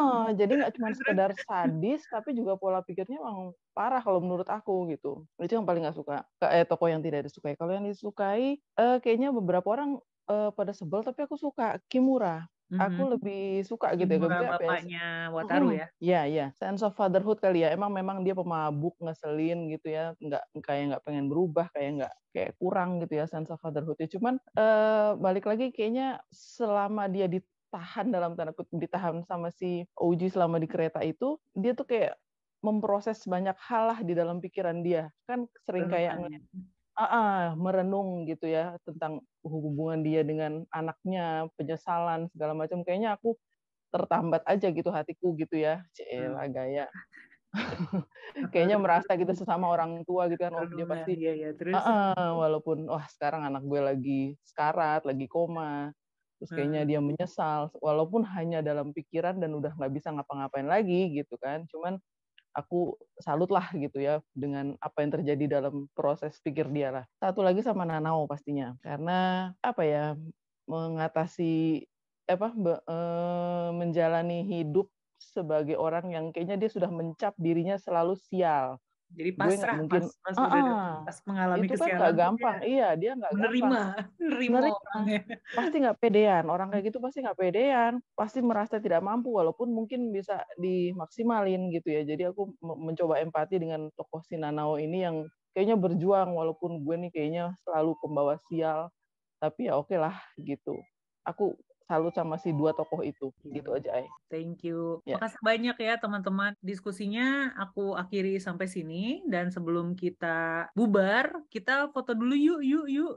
Oh, jadi nggak cuma sekedar sadis tapi juga pola pikirnya emang parah kalau menurut aku gitu. Itu yang paling nggak suka eh toko yang tidak disukai. Kalau yang disukai eh, kayaknya beberapa orang eh, pada sebel tapi aku suka Kimura Mm-hmm. Aku lebih suka gitu ya. Bapaknya bapaknya Wataru ya? Iya, iya. Sense of fatherhood kali ya. Emang memang dia pemabuk, ngeselin gitu ya. Nggak, kayak nggak pengen berubah, kayak nggak kayak kurang gitu ya sense of fatherhoodnya. Cuman uh, balik lagi kayaknya selama dia ditahan dalam tanda kutip ditahan sama si Oji selama di kereta itu, dia tuh kayak memproses banyak hal lah di dalam pikiran dia. Kan sering kayak uh, uh, merenung gitu ya tentang hubungan dia dengan anaknya, penyesalan segala macam. Kayaknya aku tertambat aja gitu hatiku gitu ya. Hmm. gaya. <laughs> Kayaknya merasa gitu sesama orang tua gitu kan, oh dia pasti iya, iya. Terus, uh, uh, walaupun wah sekarang anak gue lagi sekarat, lagi koma, terus kayaknya dia menyesal, walaupun hanya dalam pikiran dan udah nggak bisa ngapa-ngapain lagi gitu kan, cuman aku salut lah gitu ya dengan apa yang terjadi dalam proses pikir dia lah. Satu lagi sama Nanao pastinya karena apa ya mengatasi apa be, e, menjalani hidup sebagai orang yang kayaknya dia sudah mencap dirinya selalu sial jadi pasrah mungkin, pas, pas, uh, uh, pas mengalami itu kan gak gampang. Dia iya dia nggak menerima <laughs> menerima, pasti nggak pedean. Orang kayak gitu pasti nggak pedean. Pasti merasa tidak mampu walaupun mungkin bisa dimaksimalin gitu ya. Jadi aku mencoba empati dengan tokoh Sinanao ini yang kayaknya berjuang walaupun gue nih kayaknya selalu pembawa sial. Tapi ya oke okay lah gitu. Aku salut sama si dua tokoh itu gitu aja ay. Thank you. Ya. Makasih banyak ya teman-teman. Diskusinya aku akhiri sampai sini dan sebelum kita bubar, kita foto dulu yuk yuk yuk.